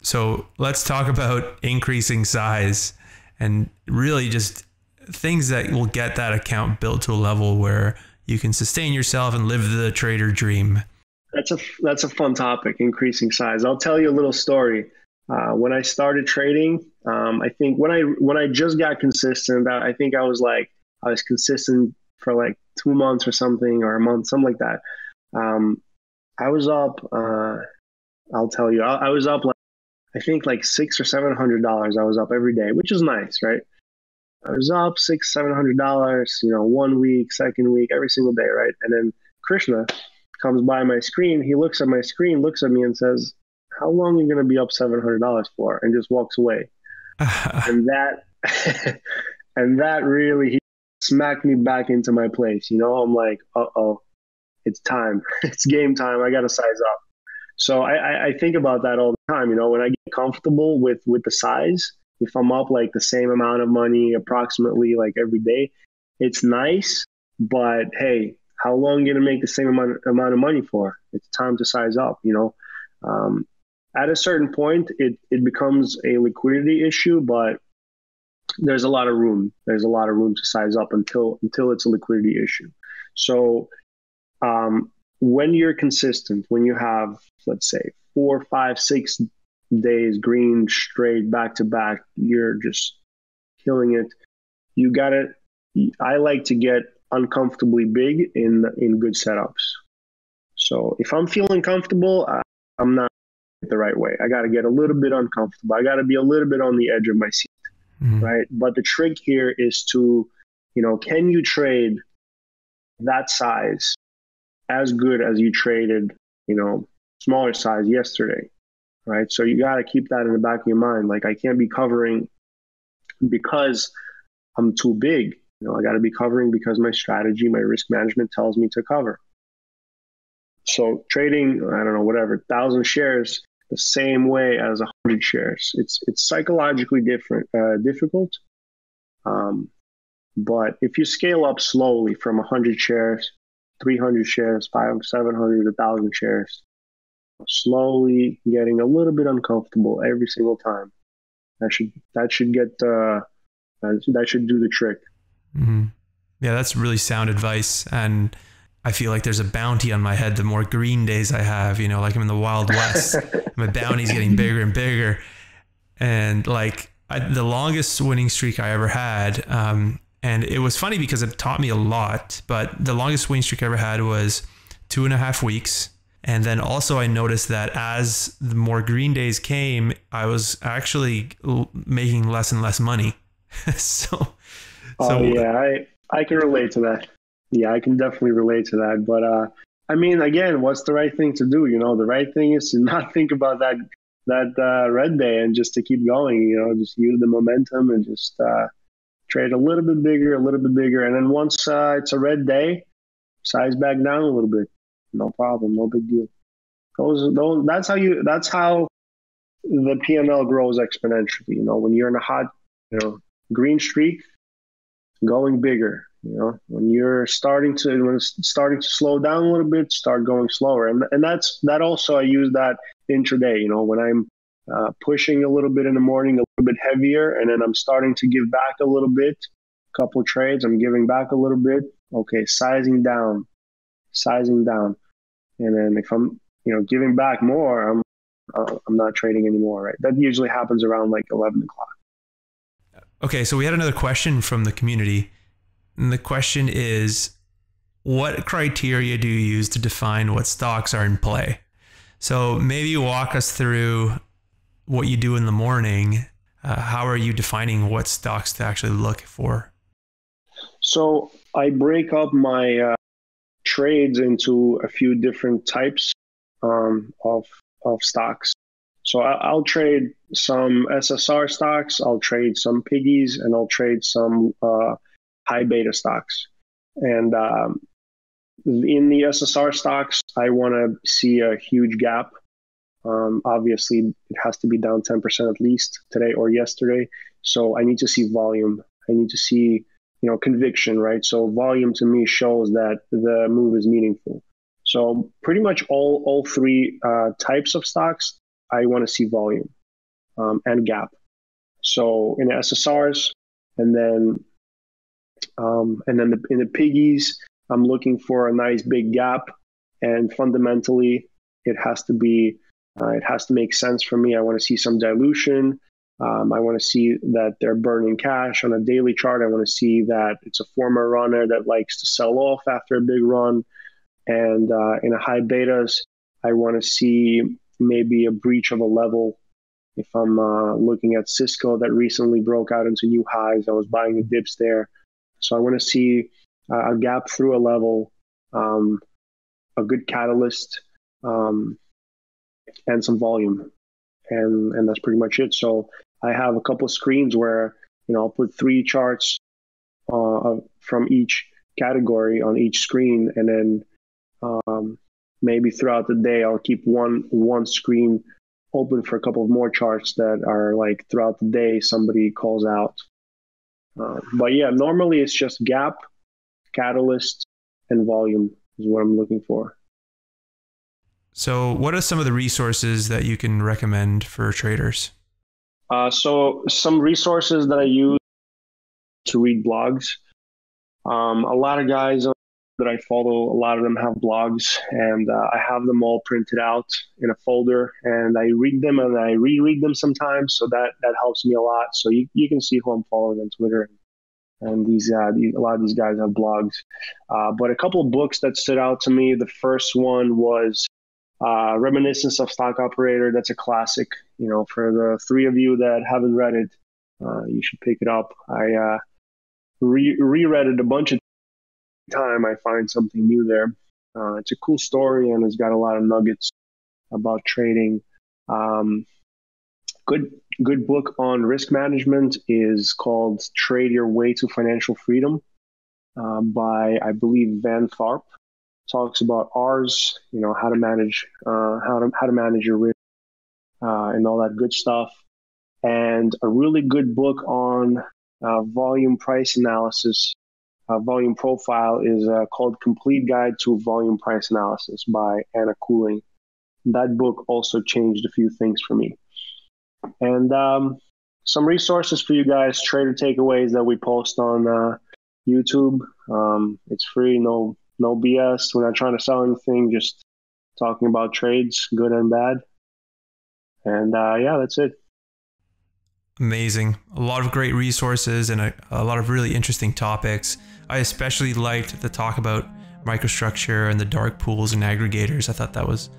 So let's talk about increasing size and really just things that will get that account built to a level where you can sustain yourself and live the trader dream. That's a that's a fun topic, increasing size. I'll tell you a little story. Uh, when I started trading, um, I think when I when I just got consistent, about I think I was like I was consistent for like two months or something, or a month, something like that. Um, I was up. Uh, I'll tell you, I, I was up like I think like six or seven hundred dollars. I was up every day, which is nice, right? I was up six, seven hundred dollars, you know, one week, second week, every single day, right? And then Krishna comes by my screen. He looks at my screen, looks at me, and says, "How long are you going to be up seven hundred dollars for?" And just walks away. and that, and that really he smacked me back into my place. You know, I'm like, "Uh oh, it's time. it's game time. I got to size up." So I, I think about that all the time. You know, when I get comfortable with with the size if I'm up like the same amount of money approximately like every day, it's nice. But hey, how long you gonna make the same amount amount of money for? It's time to size up. You know, um, at a certain point, it it becomes a liquidity issue, but there's a lot of room. There's a lot of room to size up until until it's a liquidity issue. So um, when you're consistent, when you have let's say four, five, six days green straight back to back you're just killing it. You got it i like to get uncomfortably big in in good setups. So if i'm feeling comfortable I, i'm not the right way. I got to get a little bit uncomfortable. I got to be a little bit on the edge of my seat mm-hmm. right? But the trick here is to you know can you trade that size as good as you traded you know smaller size yesterday right? So you got to keep that in the back of your mind. Like I can't be covering because I'm too big. You know, I got to be covering because my strategy, my risk management tells me to cover. So trading, I don't know, whatever, thousand shares the same way as a hundred shares. It's it's psychologically different, uh, difficult. Um, But if you scale up slowly from 100 shares, 300 shares, 500, 700, 1,000 shares, slowly getting a little bit uncomfortable every single time, that should that should get uh, that should do the trick. Mm-hmm. Yeah, that's really sound advice, and I feel like there's a bounty on my head the more green days I have. You know, like I'm in the Wild West, my bounty's getting bigger and bigger, and like I, the longest winning streak I ever had. Um, and it was funny because it taught me a lot. But the longest winning streak I ever had was two and a half weeks. And then also, I noticed that as the more green days came, I was actually making less and less money. so, oh so, yeah, I I can relate to that. Yeah, I can definitely relate to that. But uh, I mean, again, what's the right thing to do? You know, the right thing is to not think about that that uh, red day and just to keep going. You know, just use the momentum and just uh, trade a little bit bigger, a little bit bigger, and then once uh, it's a red day, size back down a little bit. No problem, no big deal. Those, those, that's how you. That's how the P&L grows exponentially. You know, when you're in a hot, you know, green streak, going bigger. You know, when you're starting to when it's starting to slow down a little bit, start going slower, and and that's that also I use that intraday. You know, when I'm uh, pushing a little bit in the morning, a little bit heavier, and then I'm starting to give back a little bit. Couple trades, I'm giving back a little bit. Okay, sizing down, sizing down, and then if I'm you know giving back more, I'm uh, I'm not trading anymore. Right, that usually happens around like 11 o'clock. Okay, so we had another question from the community, and the question is, what criteria do you use to define what stocks are in play? So maybe walk us through what you do in the morning. Uh, how are you defining what stocks to actually look for? So I break up my uh, trades into a few different types um, of of stocks. So I, will trade some SSR stocks, I'll trade some piggies, and I'll trade some uh, high beta stocks. And um, in the SSR stocks, I want to see a huge gap. Um, obviously, it has to be down 10% at least today or yesterday. So I need to see volume. I need to see, you know, conviction, right? So volume to me shows that the move is meaningful. So pretty much all all three uh, types of stocks, I want to see volume um, and gap. So in the SSRs, and then um, and then the, in the piggies, I'm looking for a nice big gap, and fundamentally, it has to be uh, it has to make sense for me. I want to see some dilution. Um, I want to see that they're burning cash on a daily chart. I want to see that it's a former runner that likes to sell off after a big run. And uh, in a high betas, I want to see maybe a breach of a level. If I'm uh, looking at Cisco that recently broke out into new highs, I was buying the dips there. So I want to see a gap through a level, um, a good catalyst, um, and some volume, and and that's pretty much it. So I have a couple of screens where you know I'll put three charts uh, from each category on each screen, and then um, maybe throughout the day I'll keep one one screen open for a couple of more charts that are like throughout the day somebody calls out. Uh, but yeah, normally it's just gap catalyst, and volume is what I'm looking for. So, what are some of the resources that you can recommend for traders? Uh, so, some resources that I use to read blogs. Um, a lot of guys that I follow, a lot of them have blogs, and uh, I have them all printed out in a folder, and I read them and I reread them sometimes. So that that helps me a lot. So you, you can see who I'm following on Twitter and these, uh, these, a lot of these guys have blogs. Uh, but a couple of books that stood out to me. The first one was uh, Reminiscence of Stock Operator. That's a classic. You know, for the three of you that haven't read it, uh, you should pick it up. I uh, re- reread it a bunch of time. I find something new there. Uh, it's a cool story and it's got a lot of nuggets about trading. Um, good good book on risk management is called Trade Your Way to Financial Freedom um, by, I believe, Van Tharp. Talks about R's, you know, how to manage, uh, how to how to manage your risk, uh, and all that good stuff. And a really good book on uh, volume price analysis, uh, volume profile is uh, called Complete Guide to Volume Price Analysis by Anna Coulling. That book also changed a few things for me. And um, some resources for you guys, trader takeaways that we post on uh, YouTube. Um, it's free, no no BS. We're not trying to sell anything, just talking about trades, good and bad. And uh, yeah, that's it. Amazing. A lot of great resources and a, a lot of really interesting topics. I especially liked the talk about microstructure and the dark pools and aggregators. I thought that was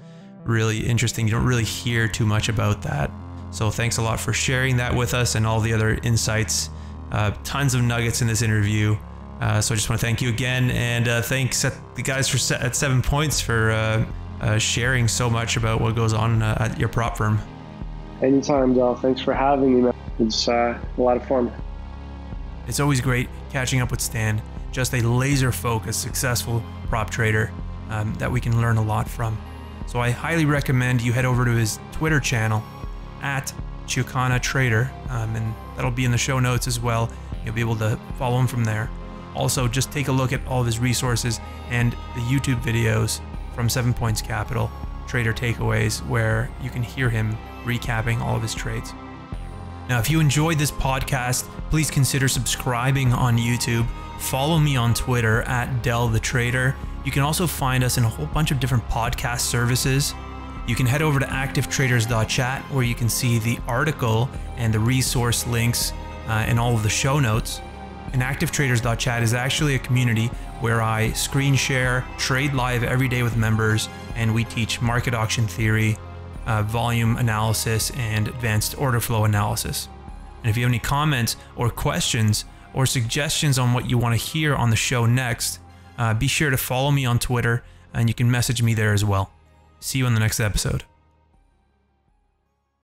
really interesting. You don't really hear too much about that. So thanks a lot for sharing that with us and all the other insights. Uh, tons of nuggets in this interview. Uh, so I just want to thank you again, and uh, thanks at the guys for set, at Seven Points for uh, uh, sharing so much about what goes on uh, at your prop firm. Anytime, Del. Thanks for having me, man. It's a lot of fun. It's always great catching up with Stan, just a laser focused, successful prop trader um, that we can learn a lot from. So I highly recommend you head over to his Twitter channel at Chicana Trader, um, and that'll be in the show notes as well. You'll be able to follow him from there. Also, just take a look at all of his resources and the YouTube videos from Seven Points Capital, Trader Takeaways, where you can hear him recapping all of his trades. Now, if you enjoyed this podcast, please consider subscribing on YouTube. Follow me on Twitter at Del the Trader. You can also find us in a whole bunch of different podcast services. You can head over to activetraders.chat where you can see the article and the resource links uh, and all of the show notes. And ActiveTraders.chat is actually a community where I screen share, trade live every day with members, and we teach market auction theory, uh, volume analysis, and advanced order flow analysis. And if you have any comments or questions or suggestions on what you want to hear on the show next, uh, be sure to follow me on Twitter and you can message me there as well. See you in the next episode.